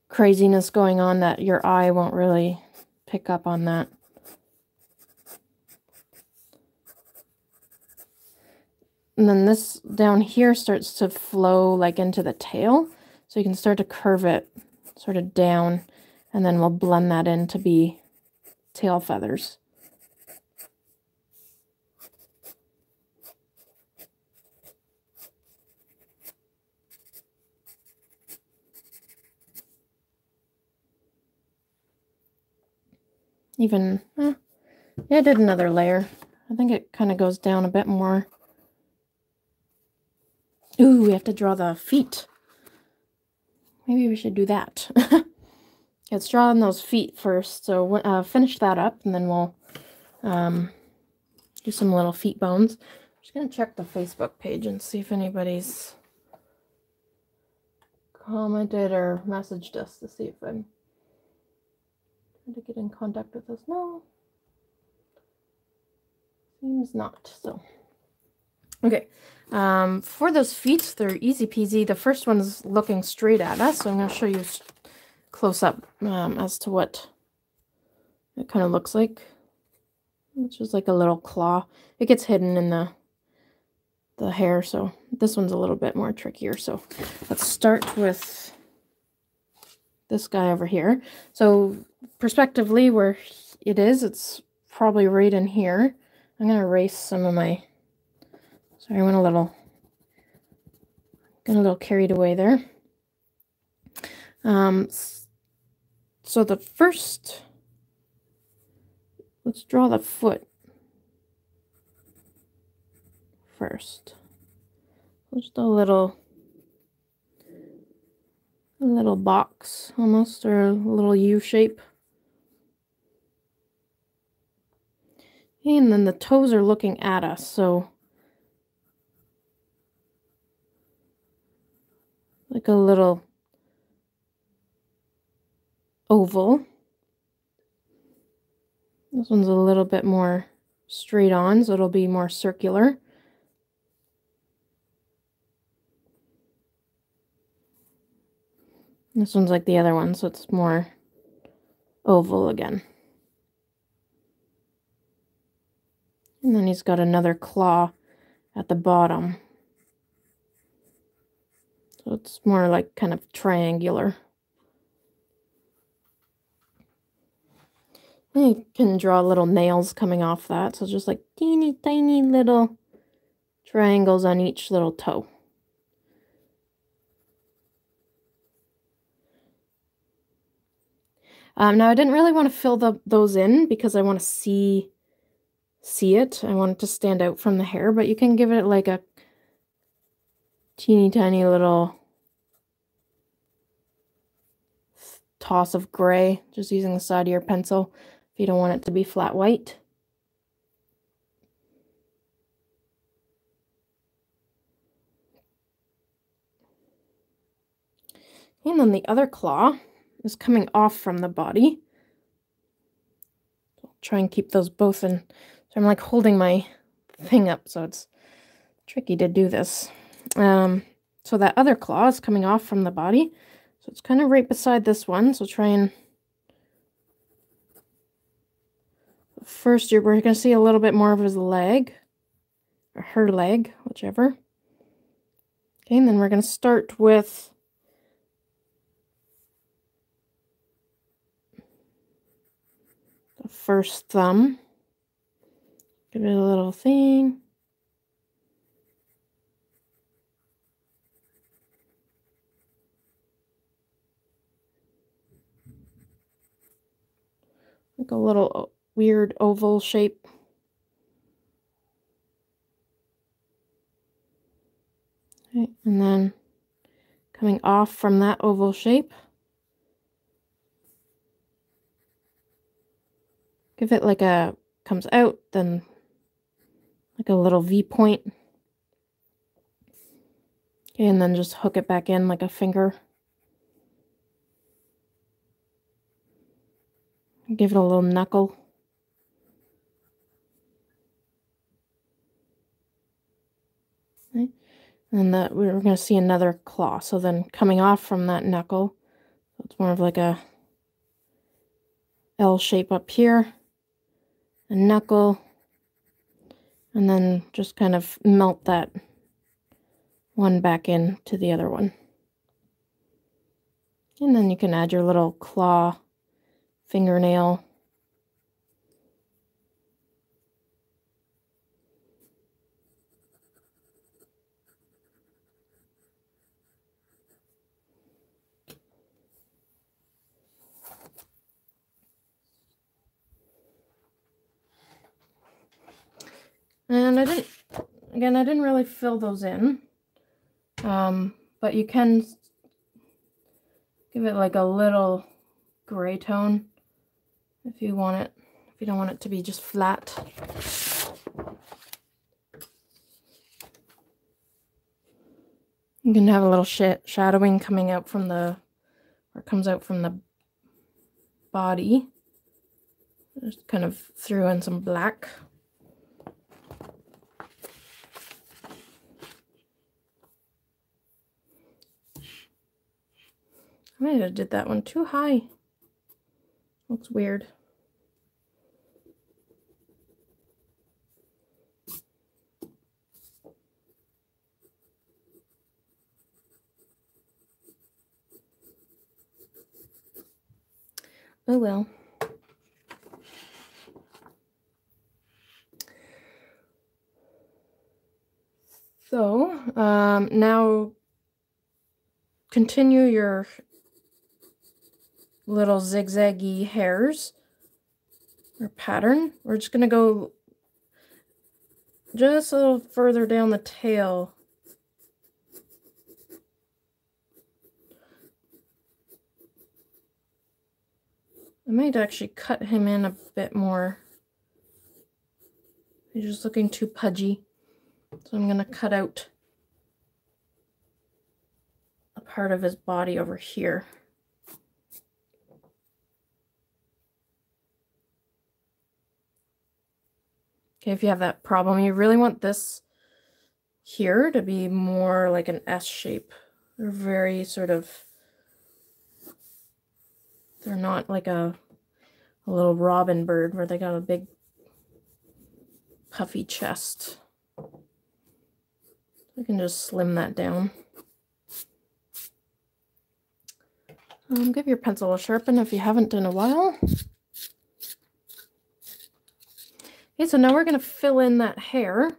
craziness going on that your eye won't really pick up on that. And then this down here starts to flow like into the tail. So you can start to curve it sort of down and then we'll blend that in to be tail feathers. Even, eh, yeah, I did another layer. I think it kind of goes down a bit more. Ooh, we have to draw the feet. Maybe we should do that. <laughs> Let's draw on those feet first. So uh, finish that up and then we'll um, do some little feet bones. I'm just going to check the Facebook page and see if anybody's commented or messaged us to see if I'm to get in contact with us. No. Seems not. So, okay. Um, for those feet, they're easy peasy. The first one's looking straight at us, so I'm going to show you close up um, as to what it kind of looks like. It's just like a little claw. It gets hidden in the the hair, so this one's a little bit more trickier. So let's start with this guy over here. So perspectively, where it is, it's probably right in here. I'm going to erase some of my Sorry, I went a little, got a little carried away there. Um, so the first, let's draw the foot first. Just a little, a little box almost, or a little U shape. And then the toes are looking at us, so like a little oval. This one's a little bit more straight on, so it'll be more circular. This one's like the other one, so it's more oval again. And then he's got another claw at the bottom. So it's more like kind of triangular. And you can draw little nails coming off that. So just like teeny tiny little triangles on each little toe. Um, now I didn't really want to fill the, those in because I want to see see it. I want it to stand out from the hair, but you can give it like a teeny tiny little toss of gray, just using the side of your pencil if you don't want it to be flat white. And then the other claw is coming off from the body. I'll try and keep those both in. So I'm like holding my thing up, so it's tricky to do this. Um, so that other claw is coming off from the body. So it's kind of right beside this one. So try and... First, you're, we're going to see a little bit more of his leg. Or her leg, whichever. Okay, and then we're going to start with... The first thumb. Give it a little thing. Like a little uh, weird oval shape. Okay, and then coming off from that oval shape. Give it like a comes out, then like a little V point. And then just hook it back in like a finger. Give it a little knuckle. And that we're going to see another claw. So then coming off from that knuckle, it's more of like a L shape up here, a knuckle, and then just kind of melt that one back in to the other one. And then you can add your little claw fingernail. And I didn't, again, I didn't really fill those in. Um, but you can give it like a little gray tone if you want it, if you don't want it to be just flat. You can have a little sh shadowing coming out from the, or comes out from the body. Just kind of threw in some black. Might have did that one too high. Looks weird. Oh well. So um, now continue your little zigzaggy hairs or pattern. We're just going to go just a little further down the tail. I might actually cut him in a bit more. He's just looking too pudgy. So I'm going to cut out a part of his body over here. Okay, if you have that problem, you really want this here to be more like an S shape. They're very sort of, they're not like a, a little robin bird where they got a big puffy chest. I can just slim that down. Um, give your pencil a sharpen if you haven't in a while. Okay, so now we're going to fill in that hair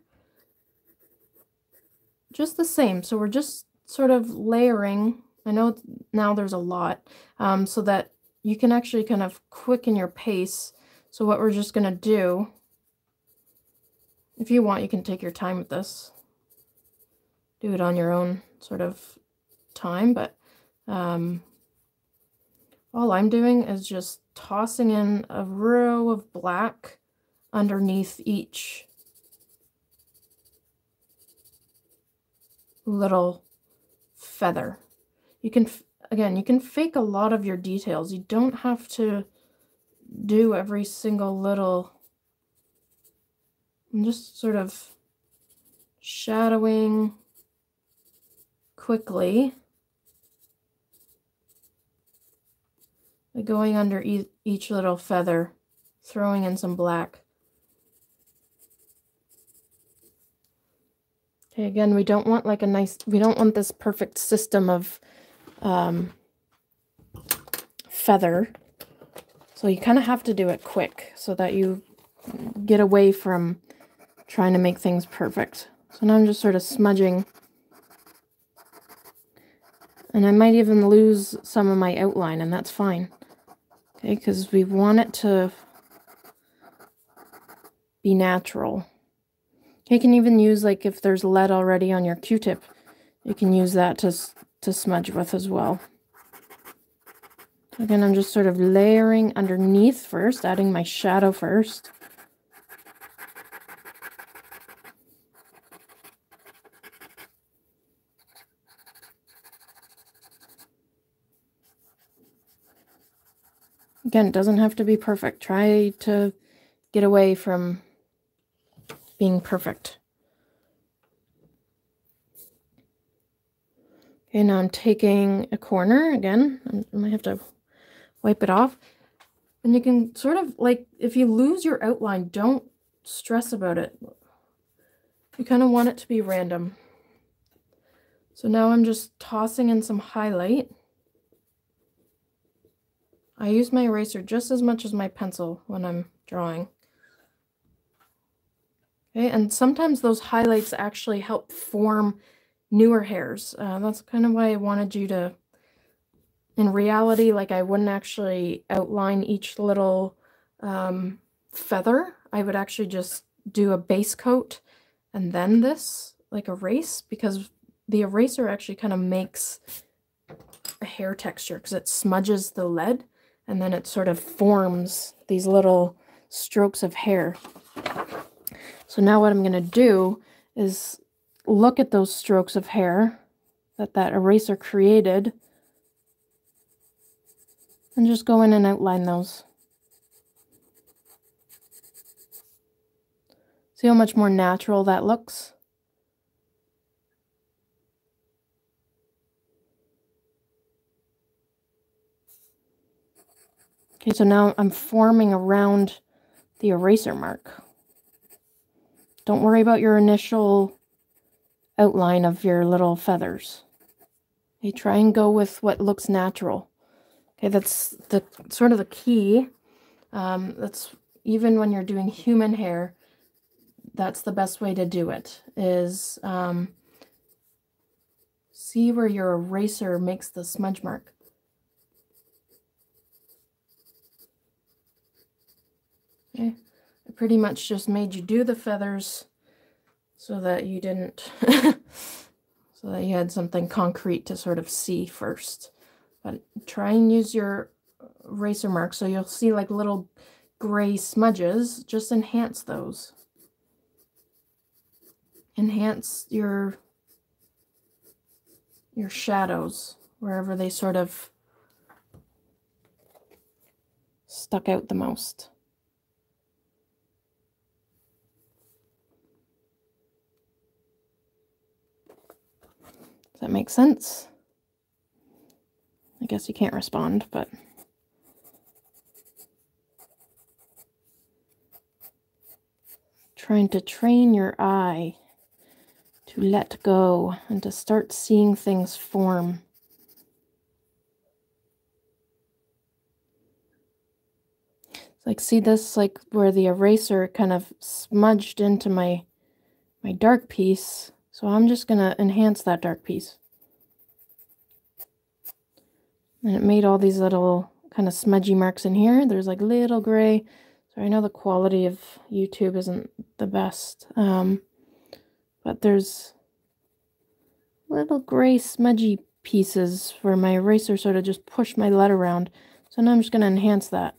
just the same. So we're just sort of layering. I know now there's a lot um, so that you can actually kind of quicken your pace. So what we're just going to do, if you want, you can take your time with this. Do it on your own sort of time, but um, all I'm doing is just tossing in a row of black underneath each little feather. You can, again, you can fake a lot of your details. You don't have to do every single little, I'm just sort of shadowing quickly going under e each little feather, throwing in some black. Okay, again, we don't want like a nice, we don't want this perfect system of um, feather. So you kind of have to do it quick so that you get away from trying to make things perfect. So now I'm just sort of smudging. And I might even lose some of my outline, and that's fine. Okay, because we want it to be natural. You can even use, like, if there's lead already on your Q-tip, you can use that to, to smudge with as well. Again, I'm just sort of layering underneath first, adding my shadow first. Again, it doesn't have to be perfect. Try to get away from being perfect. Okay, now I'm taking a corner again. I might have to wipe it off. And you can sort of like, if you lose your outline, don't stress about it. You kind of want it to be random. So now I'm just tossing in some highlight. I use my eraser just as much as my pencil when I'm drawing. Okay, and sometimes those highlights actually help form newer hairs. Uh, that's kind of why I wanted you to, in reality, like I wouldn't actually outline each little um, feather. I would actually just do a base coat and then this, like erase, because the eraser actually kind of makes a hair texture because it smudges the lead and then it sort of forms these little strokes of hair. So now what I'm going to do is look at those strokes of hair that that eraser created and just go in and outline those. See how much more natural that looks? Okay, so now I'm forming around the eraser mark. Don't worry about your initial outline of your little feathers. Okay, try and go with what looks natural. Okay, that's the sort of the key. Um, that's even when you're doing human hair, that's the best way to do it, is um, see where your eraser makes the smudge mark. Okay, pretty much just made you do the feathers so that you didn't, <laughs> so that you had something concrete to sort of see first. But try and use your eraser mark so you'll see like little gray smudges. Just enhance those. Enhance your your shadows wherever they sort of stuck out the most. That makes sense? I guess you can't respond, but... Trying to train your eye to let go and to start seeing things form. like see this like where the eraser kind of smudged into my my dark piece so I'm just going to enhance that dark piece. And it made all these little kind of smudgy marks in here. There's like little gray. So I know the quality of YouTube isn't the best. Um, but there's little gray smudgy pieces where my eraser sort of just pushed my lead around. So now I'm just going to enhance that.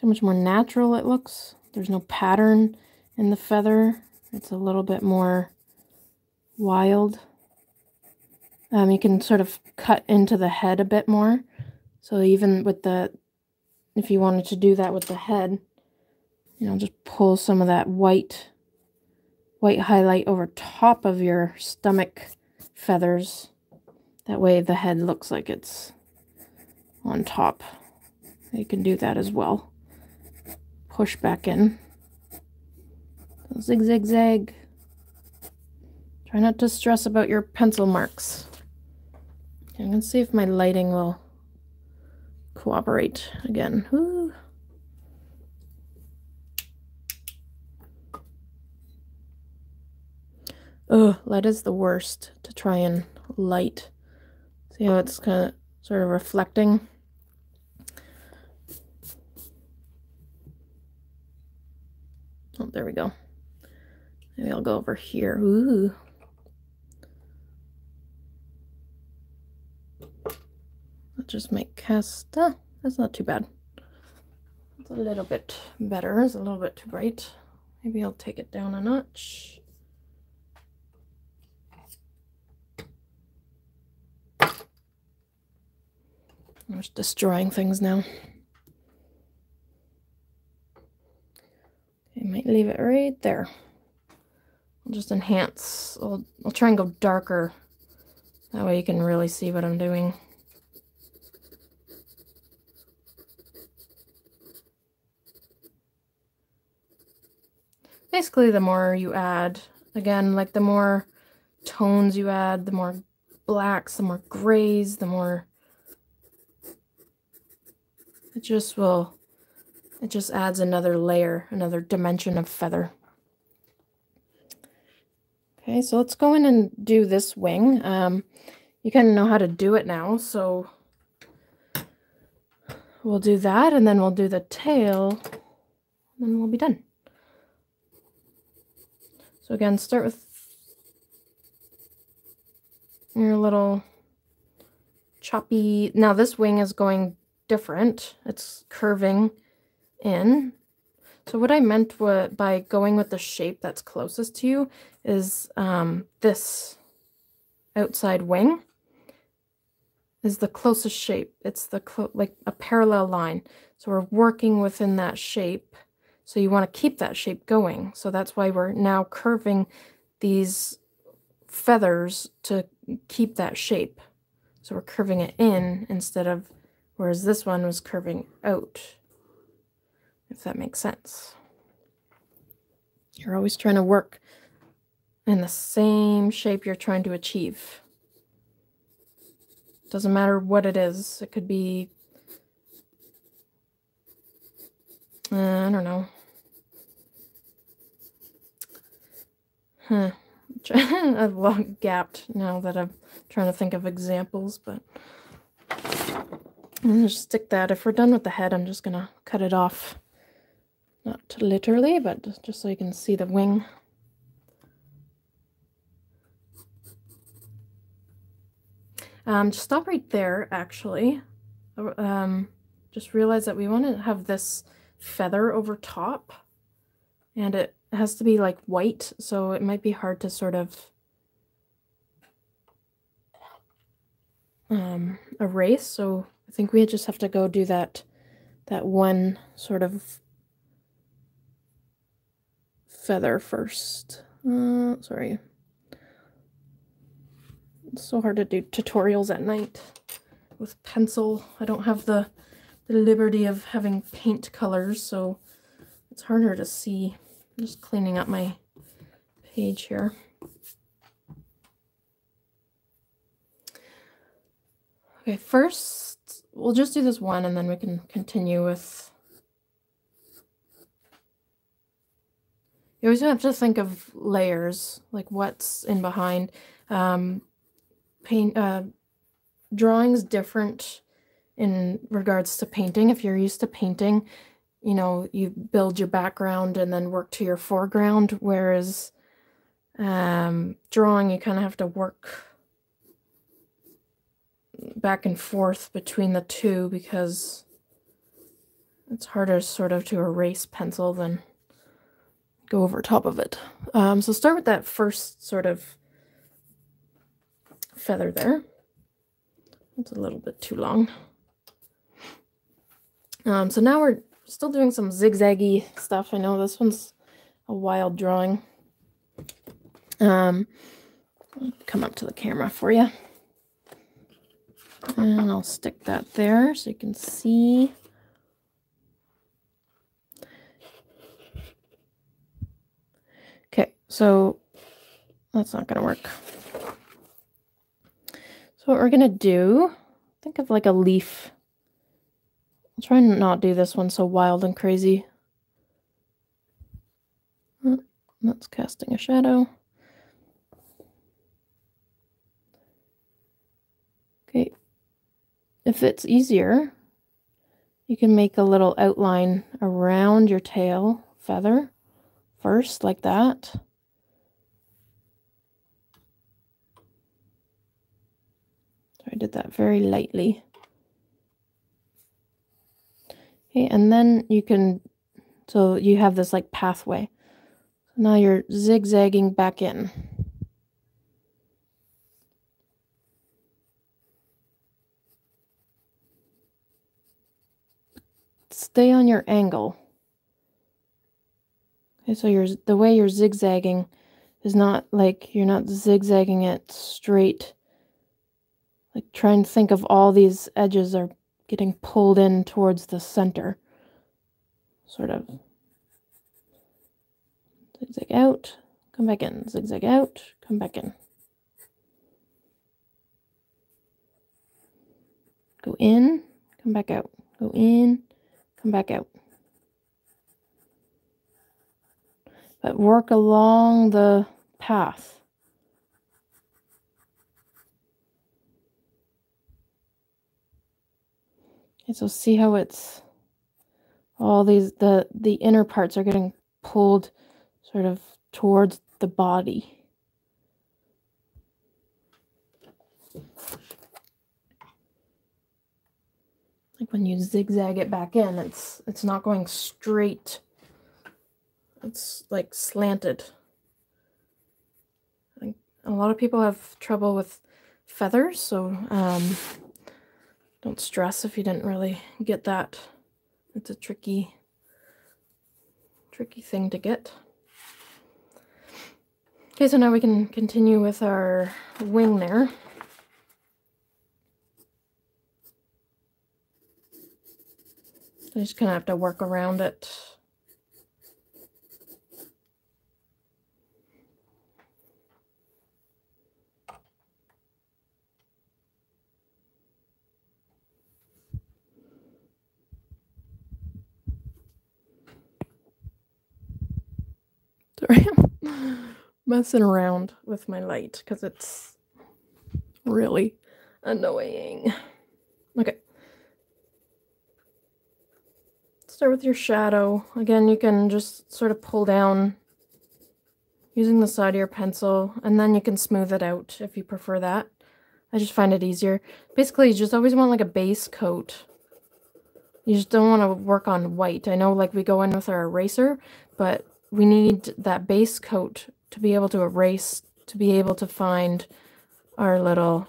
So much more natural it looks. There's no pattern in the feather. It's a little bit more wild. Um, you can sort of cut into the head a bit more. So even with the, if you wanted to do that with the head, you know, just pull some of that white, white highlight over top of your stomach feathers. That way the head looks like it's on top. You can do that as well push back in. Zig, zig, zag. Try not to stress about your pencil marks. Okay, I'm going to see if my lighting will cooperate again. Ooh. Oh, lead is the worst to try and light. See how it's kind of sort of reflecting? There we go. Maybe I'll go over here. Ooh. I'll just make cast. Ah, that's not too bad. It's a little bit better. It's a little bit too bright. Maybe I'll take it down a notch. I'm just destroying things now. I might leave it right there. I'll just enhance. I'll, I'll try and go darker. That way you can really see what I'm doing. Basically, the more you add, again, like the more tones you add, the more blacks, the more grays, the more it just will, it just adds another layer, another dimension of feather. Okay, so let's go in and do this wing. Um, you kind of know how to do it now, so we'll do that, and then we'll do the tail, and then we'll be done. So again, start with your little choppy, now this wing is going different. It's curving in. So what I meant by going with the shape that's closest to you is um, this outside wing is the closest shape. It's the like a parallel line. So we're working within that shape. So you want to keep that shape going. So that's why we're now curving these feathers to keep that shape. So we're curving it in instead of whereas this one was curving out, if that makes sense. You're always trying to work in the same shape you're trying to achieve. Doesn't matter what it is. It could be, uh, I don't know. Huh. <laughs> I've long gapped now that I'm trying to think of examples, but I'm just stick that. If we're done with the head, I'm just going to cut it off. Not literally, but just so you can see the wing. Um, stop right there, actually. Um, just realize that we want to have this feather over top. And it has to be like white, so it might be hard to sort of um, erase. So I think we just have to go do that that one sort of feather first. Uh, sorry. It's so hard to do tutorials at night with pencil. I don't have the, the liberty of having paint colors, so it's harder to see. I'm just cleaning up my page here. Okay, first we'll just do this one and then we can continue with you always have to think of layers like what's in behind. Um paint uh drawings different in regards to painting. If you're used to painting you know you build your background and then work to your foreground whereas um drawing you kind of have to work back and forth between the two because it's harder sort of to erase pencil than go over top of it. Um, so start with that first sort of feather there. It's a little bit too long. Um, so now we're still doing some zigzaggy stuff. I know this one's a wild drawing. Um, come up to the camera for you. And I'll stick that there so you can see. So that's not going to work. So what we're going to do, think of like a leaf. I'll try and not do this one so wild and crazy. Oh, that's casting a shadow. Okay. If it's easier, you can make a little outline around your tail feather first, like that. I did that very lightly. Okay, and then you can, so you have this like pathway. Now you're zigzagging back in. Stay on your angle. Okay, so you're, the way you're zigzagging is not like you're not zigzagging it straight. Like try and think of all these edges are getting pulled in towards the center. Sort of. Zigzag out, come back in. Zigzag out, come back in. Go in, come back out. Go in, come back out. But work along the path. So see how it's all these the the inner parts are getting pulled sort of towards the body. Like when you zigzag it back in, it's it's not going straight. It's like slanted. A lot of people have trouble with feathers, so um, don't stress if you didn't really get that. It's a tricky, tricky thing to get. Okay, so now we can continue with our wing there. I'm just kind of have to work around it. Sorry, <laughs> I'm messing around with my light because it's really annoying. Okay. Start with your shadow. Again, you can just sort of pull down using the side of your pencil and then you can smooth it out if you prefer that. I just find it easier. Basically, you just always want like a base coat. You just don't want to work on white. I know like we go in with our eraser, but we need that base coat to be able to erase, to be able to find our little,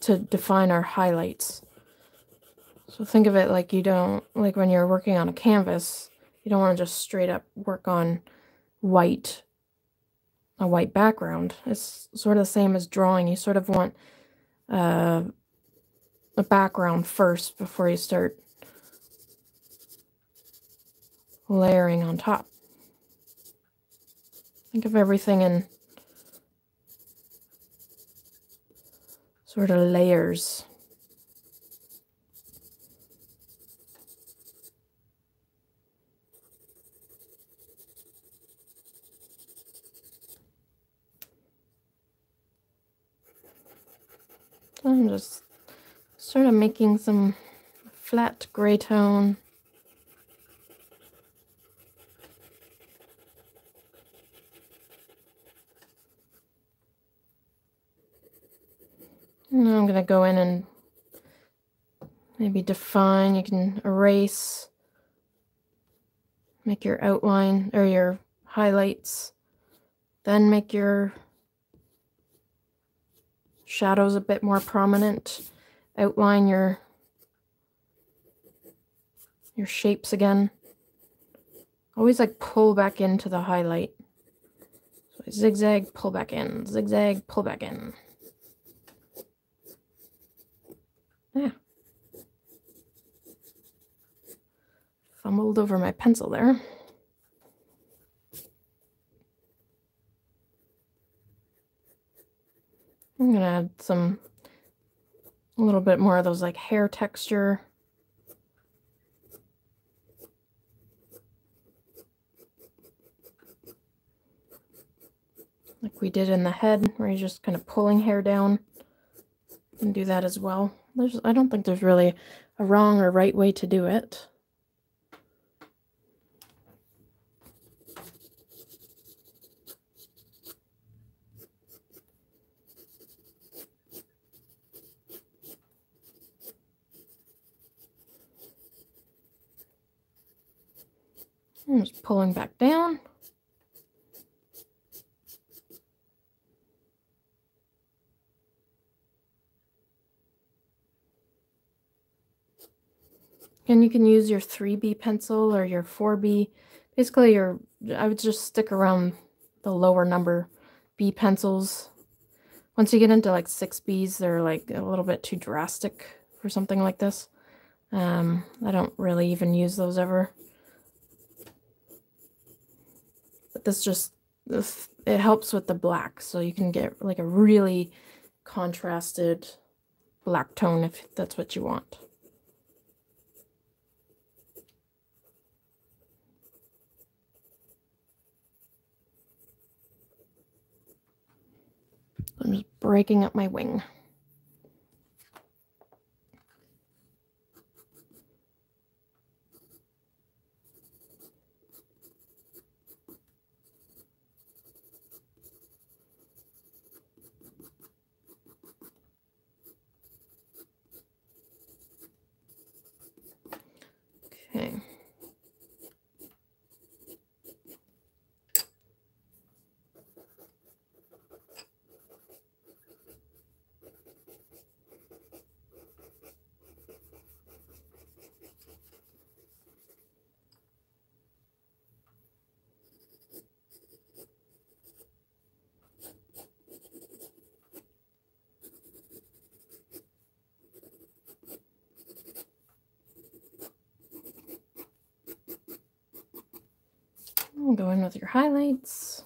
to define our highlights. So think of it like you don't, like when you're working on a canvas, you don't want to just straight up work on white, a white background. It's sort of the same as drawing. You sort of want uh, a background first before you start layering on top. Think of everything in sort of layers. I'm just sort of making some flat gray tone. Now I'm going to go in and maybe define. You can erase, make your outline or your highlights, then make your shadows a bit more prominent, outline your your shapes again. Always like pull back into the highlight. So zigzag, pull back in, zigzag, pull back in. Yeah. Fumbled over my pencil there. I'm to add some, a little bit more of those like hair texture. Like we did in the head, where you're just kind of pulling hair down. And do that as well There's, I don't think there's really a wrong or right way to do it. I'm just pulling back down. And you can use your 3B pencil or your 4B. Basically, your I would just stick around the lower number B pencils. Once you get into like 6Bs, they're like a little bit too drastic for something like this. Um, I don't really even use those ever. This just, it helps with the black. So you can get like a really contrasted black tone if that's what you want. I'm just breaking up my wing. Okay. Go in with your highlights.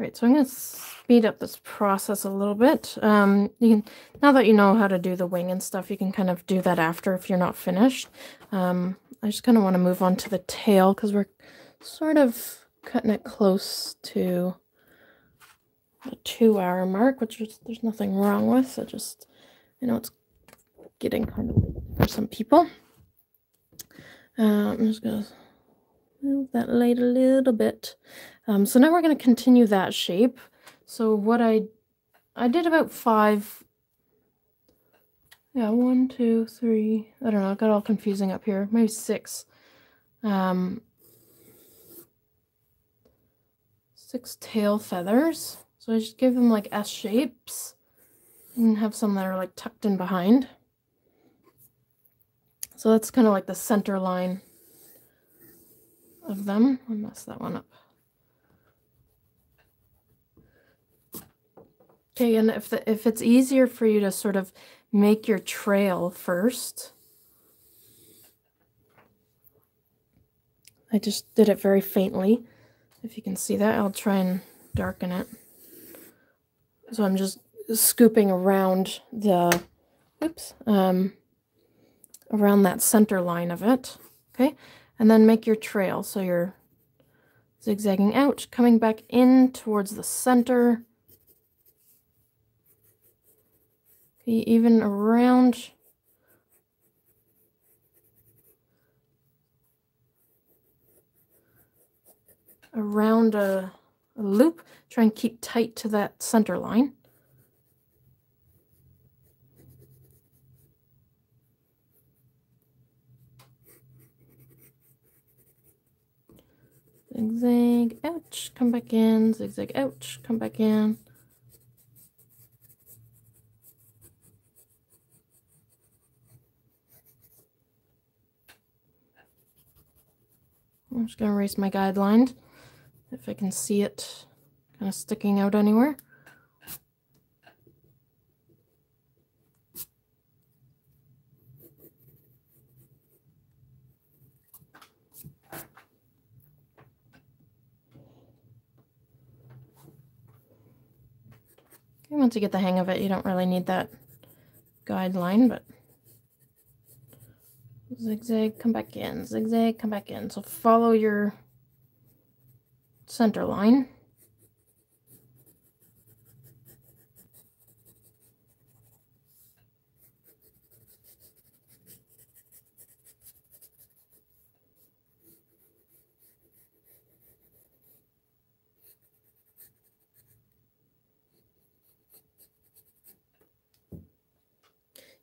All right, so I'm going to speed up this process a little bit. Um, you can now that you know how to do the wing and stuff, you can kind of do that after if you're not finished. Um, I just kind of want to move on to the tail because we're sort of cutting it close to a two hour mark, which is, there's nothing wrong with. I just, you know, it's getting kind of late for some people. Uh, I'm just going to move that light a little bit. Um, so now we're going to continue that shape. So what I, I did about five, yeah, one, two, three, I don't know, it got all confusing up here, maybe six. Um, six tail feathers. So I just give them like S shapes and have some that are like tucked in behind. So that's kind of like the center line of them. I mess that one up. Okay, and if the, if it's easier for you to sort of make your trail first, I just did it very faintly. If you can see that, I'll try and darken it. So I'm just scooping around the, oops, um, around that center line of it. Okay, and then make your trail. So you're zigzagging out, coming back in towards the center. Okay, even around around a a loop. Try and keep tight to that center line. Zigzag, ouch, come back in, zigzag, ouch, come back in. I'm just going to erase my guidelines if I can see it kind of sticking out anywhere. Okay, once you get the hang of it, you don't really need that guideline, but Zigzag, come back in. Zigzag, come back in. So follow your center line.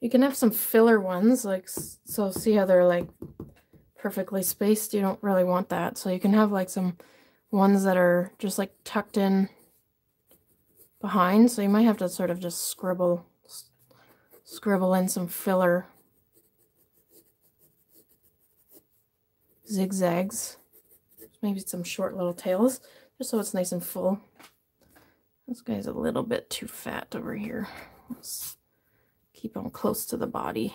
You can have some filler ones, like, so see how they're like perfectly spaced? You don't really want that. So you can have like some ones that are just like tucked in behind. So you might have to sort of just scribble, scribble in some filler zigzags. Maybe some short little tails, just so it's nice and full. This guy's a little bit too fat over here. Let's keep them close to the body.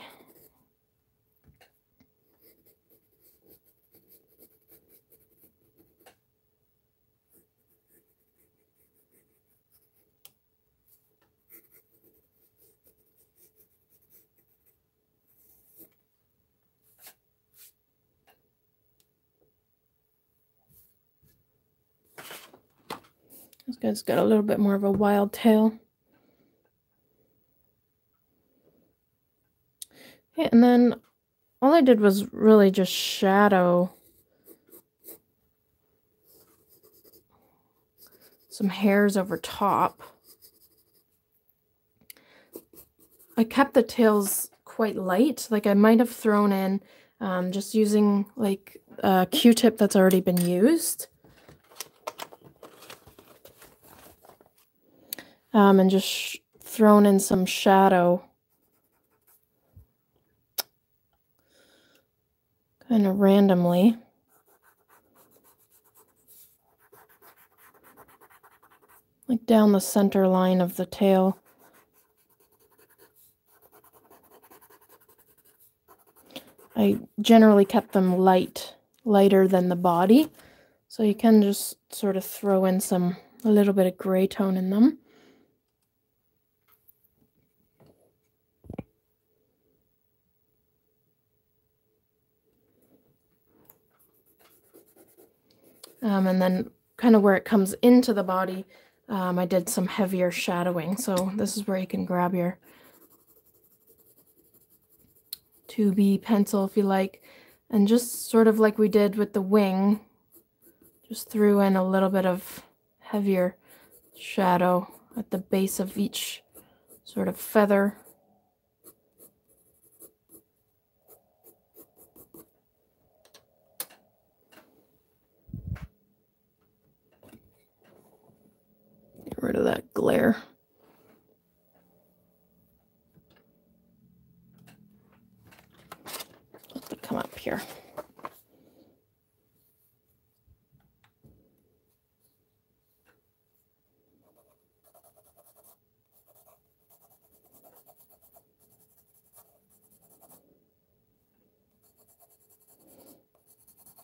This guy's got a little bit more of a wild tail. And then all I did was really just shadow some hairs over top. I kept the tails quite light, like I might have thrown in um, just using like a Q-tip that's already been used. Um, and just thrown in some shadow kind of randomly. Like down the center line of the tail. I generally kept them light, lighter than the body. So you can just sort of throw in some, a little bit of gray tone in them. Um, and then kind of where it comes into the body, um, I did some heavier shadowing. So this is where you can grab your 2B pencil if you like. And just sort of like we did with the wing, just threw in a little bit of heavier shadow at the base of each sort of feather. Rid of that glare. Let it come up here.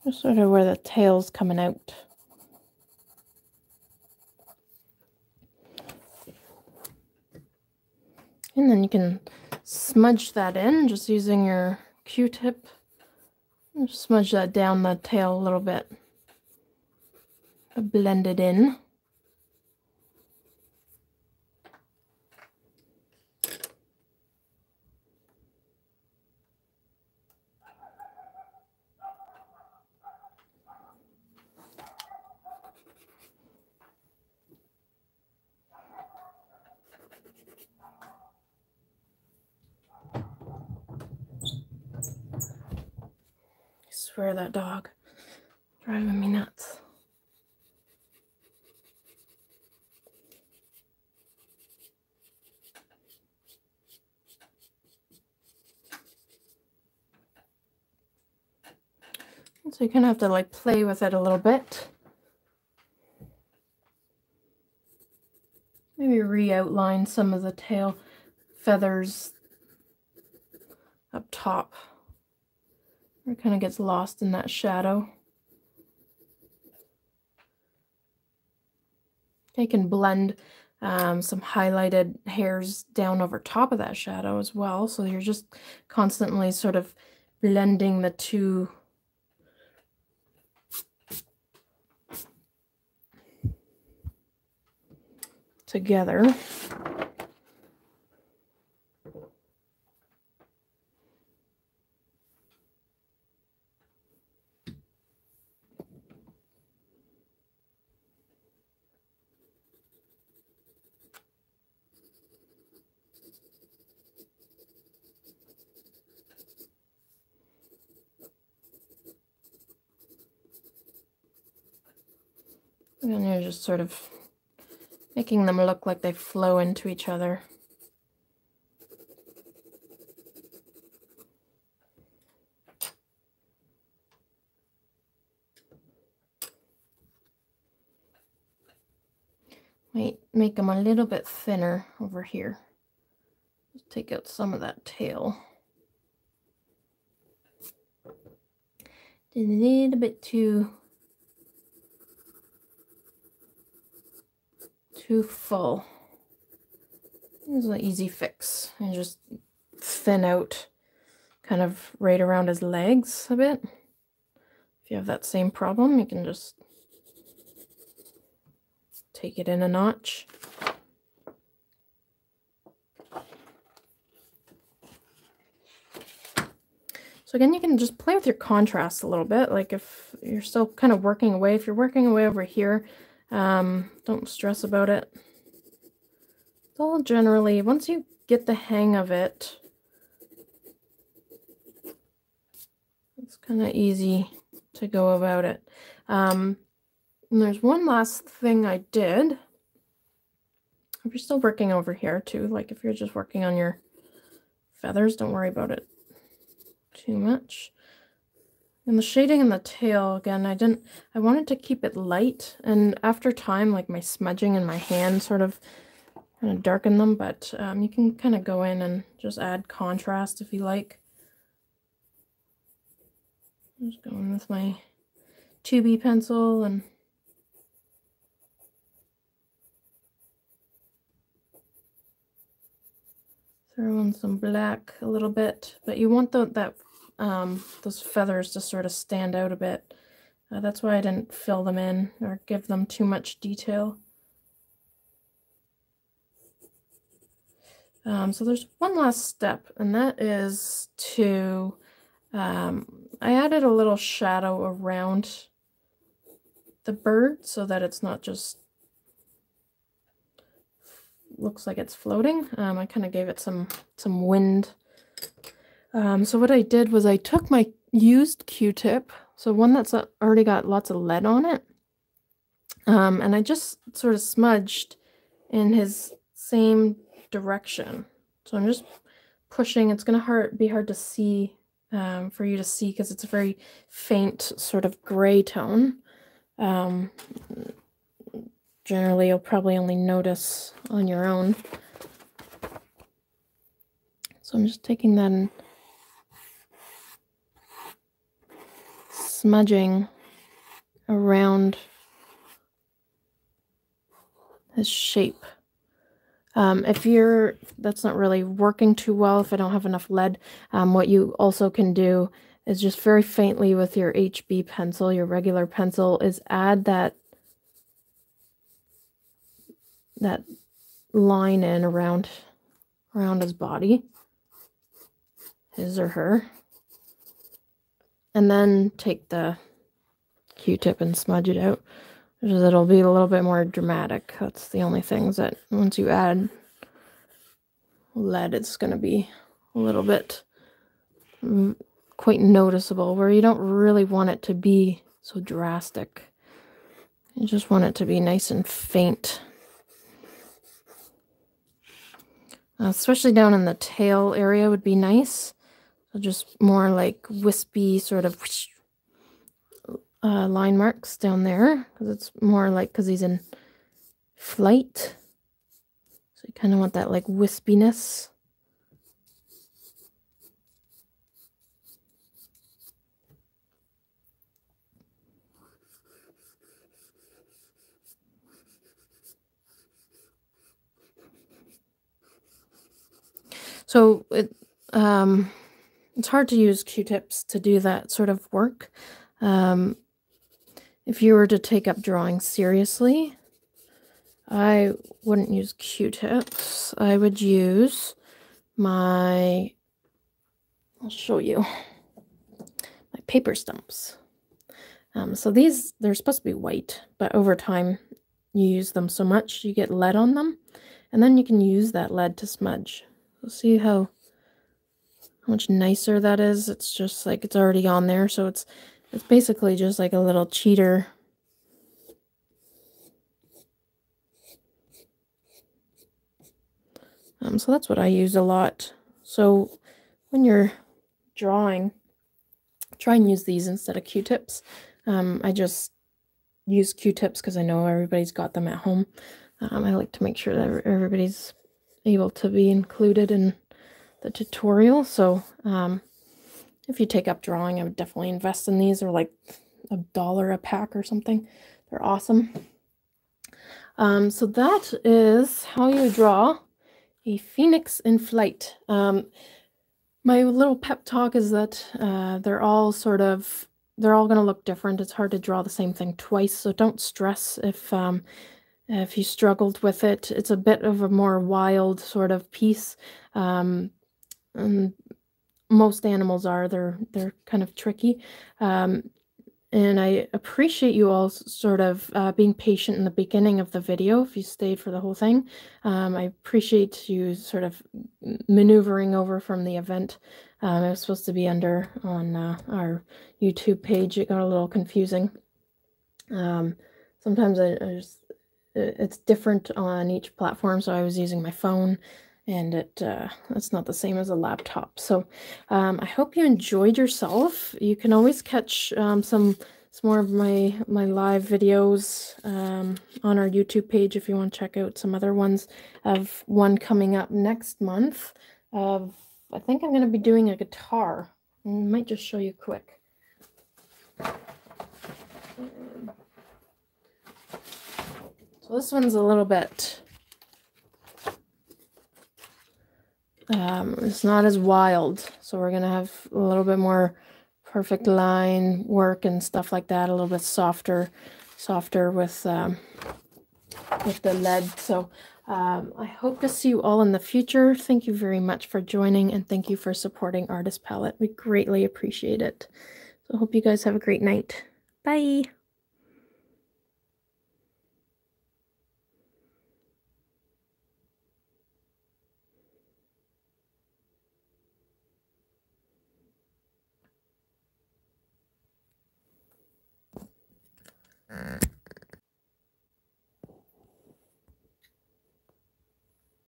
Just sort of where the tail's coming out. And then you can smudge that in just using your Q-tip. Smudge that down the tail a little bit. Blend it in. Swear that dog driving me nuts. So you kind of have to like play with it a little bit. Maybe re-outline some of the tail feathers up top. It kind of gets lost in that shadow. I can blend um, some highlighted hairs down over top of that shadow as well. So you're just constantly sort of blending the two together. And you're just sort of making them look like they flow into each other. Might make them a little bit thinner over here. Take out some of that tail. A little bit too too full. This is an easy fix. And just thin out kind of right around his legs a bit. If you have that same problem, you can just take it in a notch. So again, you can just play with your contrast a little bit. Like if you're still kind of working away, if you're working away over here, um, don't stress about it. It's all generally, once you get the hang of it, it's kind of easy to go about it. Um, and there's one last thing I did. If you're still working over here too, like if you're just working on your feathers, don't worry about it too much. And the shading in the tail, again, I didn't, I wanted to keep it light. And after time, like my smudging in my hand sort of kind of darken them, but um, you can kind of go in and just add contrast if you like. I'm just going with my 2B pencil and throw in some black a little bit, but you want the, that um, those feathers to sort of stand out a bit. Uh, that's why I didn't fill them in or give them too much detail. Um, so there's one last step, and that is to, um, I added a little shadow around the bird so that it's not just looks like it's floating. Um, I kind of gave it some some wind um, so what I did was I took my used Q-tip, so one that's uh, already got lots of lead on it, um, and I just sort of smudged in his same direction. So I'm just pushing. It's going to hard, be hard to see um, for you to see because it's a very faint sort of gray tone. Um, generally, you'll probably only notice on your own. So I'm just taking that and smudging around his shape. Um, if you're, that's not really working too well, if I don't have enough lead, um, what you also can do is just very faintly with your HB pencil, your regular pencil, is add that, that line in around, around his body, his or her and then take the q-tip and smudge it out it'll be a little bit more dramatic. That's the only things that once you add lead it's going to be a little bit quite noticeable where you don't really want it to be so drastic. You just want it to be nice and faint. Uh, especially down in the tail area would be nice just more like wispy sort of uh, line marks down there because it's more like because he's in flight. So you kind of want that like wispiness. So it um it's hard to use Q-tips to do that sort of work. Um, if you were to take up drawing seriously, I wouldn't use Q-tips. I would use my, I'll show you, my paper stumps. Um, so these, they're supposed to be white, but over time you use them so much, you get lead on them. And then you can use that lead to smudge. So see how, much nicer that is? It's just like it's already on there. So it's, it's basically just like a little cheater Um, so that's what I use a lot. So when you're drawing, try and use these instead of Q-tips. Um, I just use Q-tips because I know everybody's got them at home. Um, I like to make sure that everybody's able to be included in the tutorial. So um, if you take up drawing, I would definitely invest in these. They're like a dollar a pack or something. They're awesome. Um, so that is how you draw a phoenix in flight. Um, my little pep talk is that uh, they're all sort of they're all going to look different. It's hard to draw the same thing twice, so don't stress if um, if you struggled with it. It's a bit of a more wild sort of piece. Um, and most animals are they're they're kind of tricky. Um, and I appreciate you all sort of uh, being patient in the beginning of the video if you stayed for the whole thing. Um, I appreciate you sort of maneuvering over from the event. Um, it was supposed to be under on uh, our YouTube page. It got a little confusing. Um, sometimes I, I just, it's different on each platform, so I was using my phone and it uh, it's not the same as a laptop. So um, I hope you enjoyed yourself. You can always catch um, some some more of my my live videos um, on our YouTube page if you want to check out some other ones. I have one coming up next month. Of I think I'm going to be doing a guitar. I might just show you quick. So this one's a little bit Um, it's not as wild, so we're gonna have a little bit more perfect line work and stuff like that. A little bit softer, softer with um, with the lead. So um, I hope to see you all in the future. Thank you very much for joining, and thank you for supporting Artist Palette. We greatly appreciate it. So I hope you guys have a great night. Bye.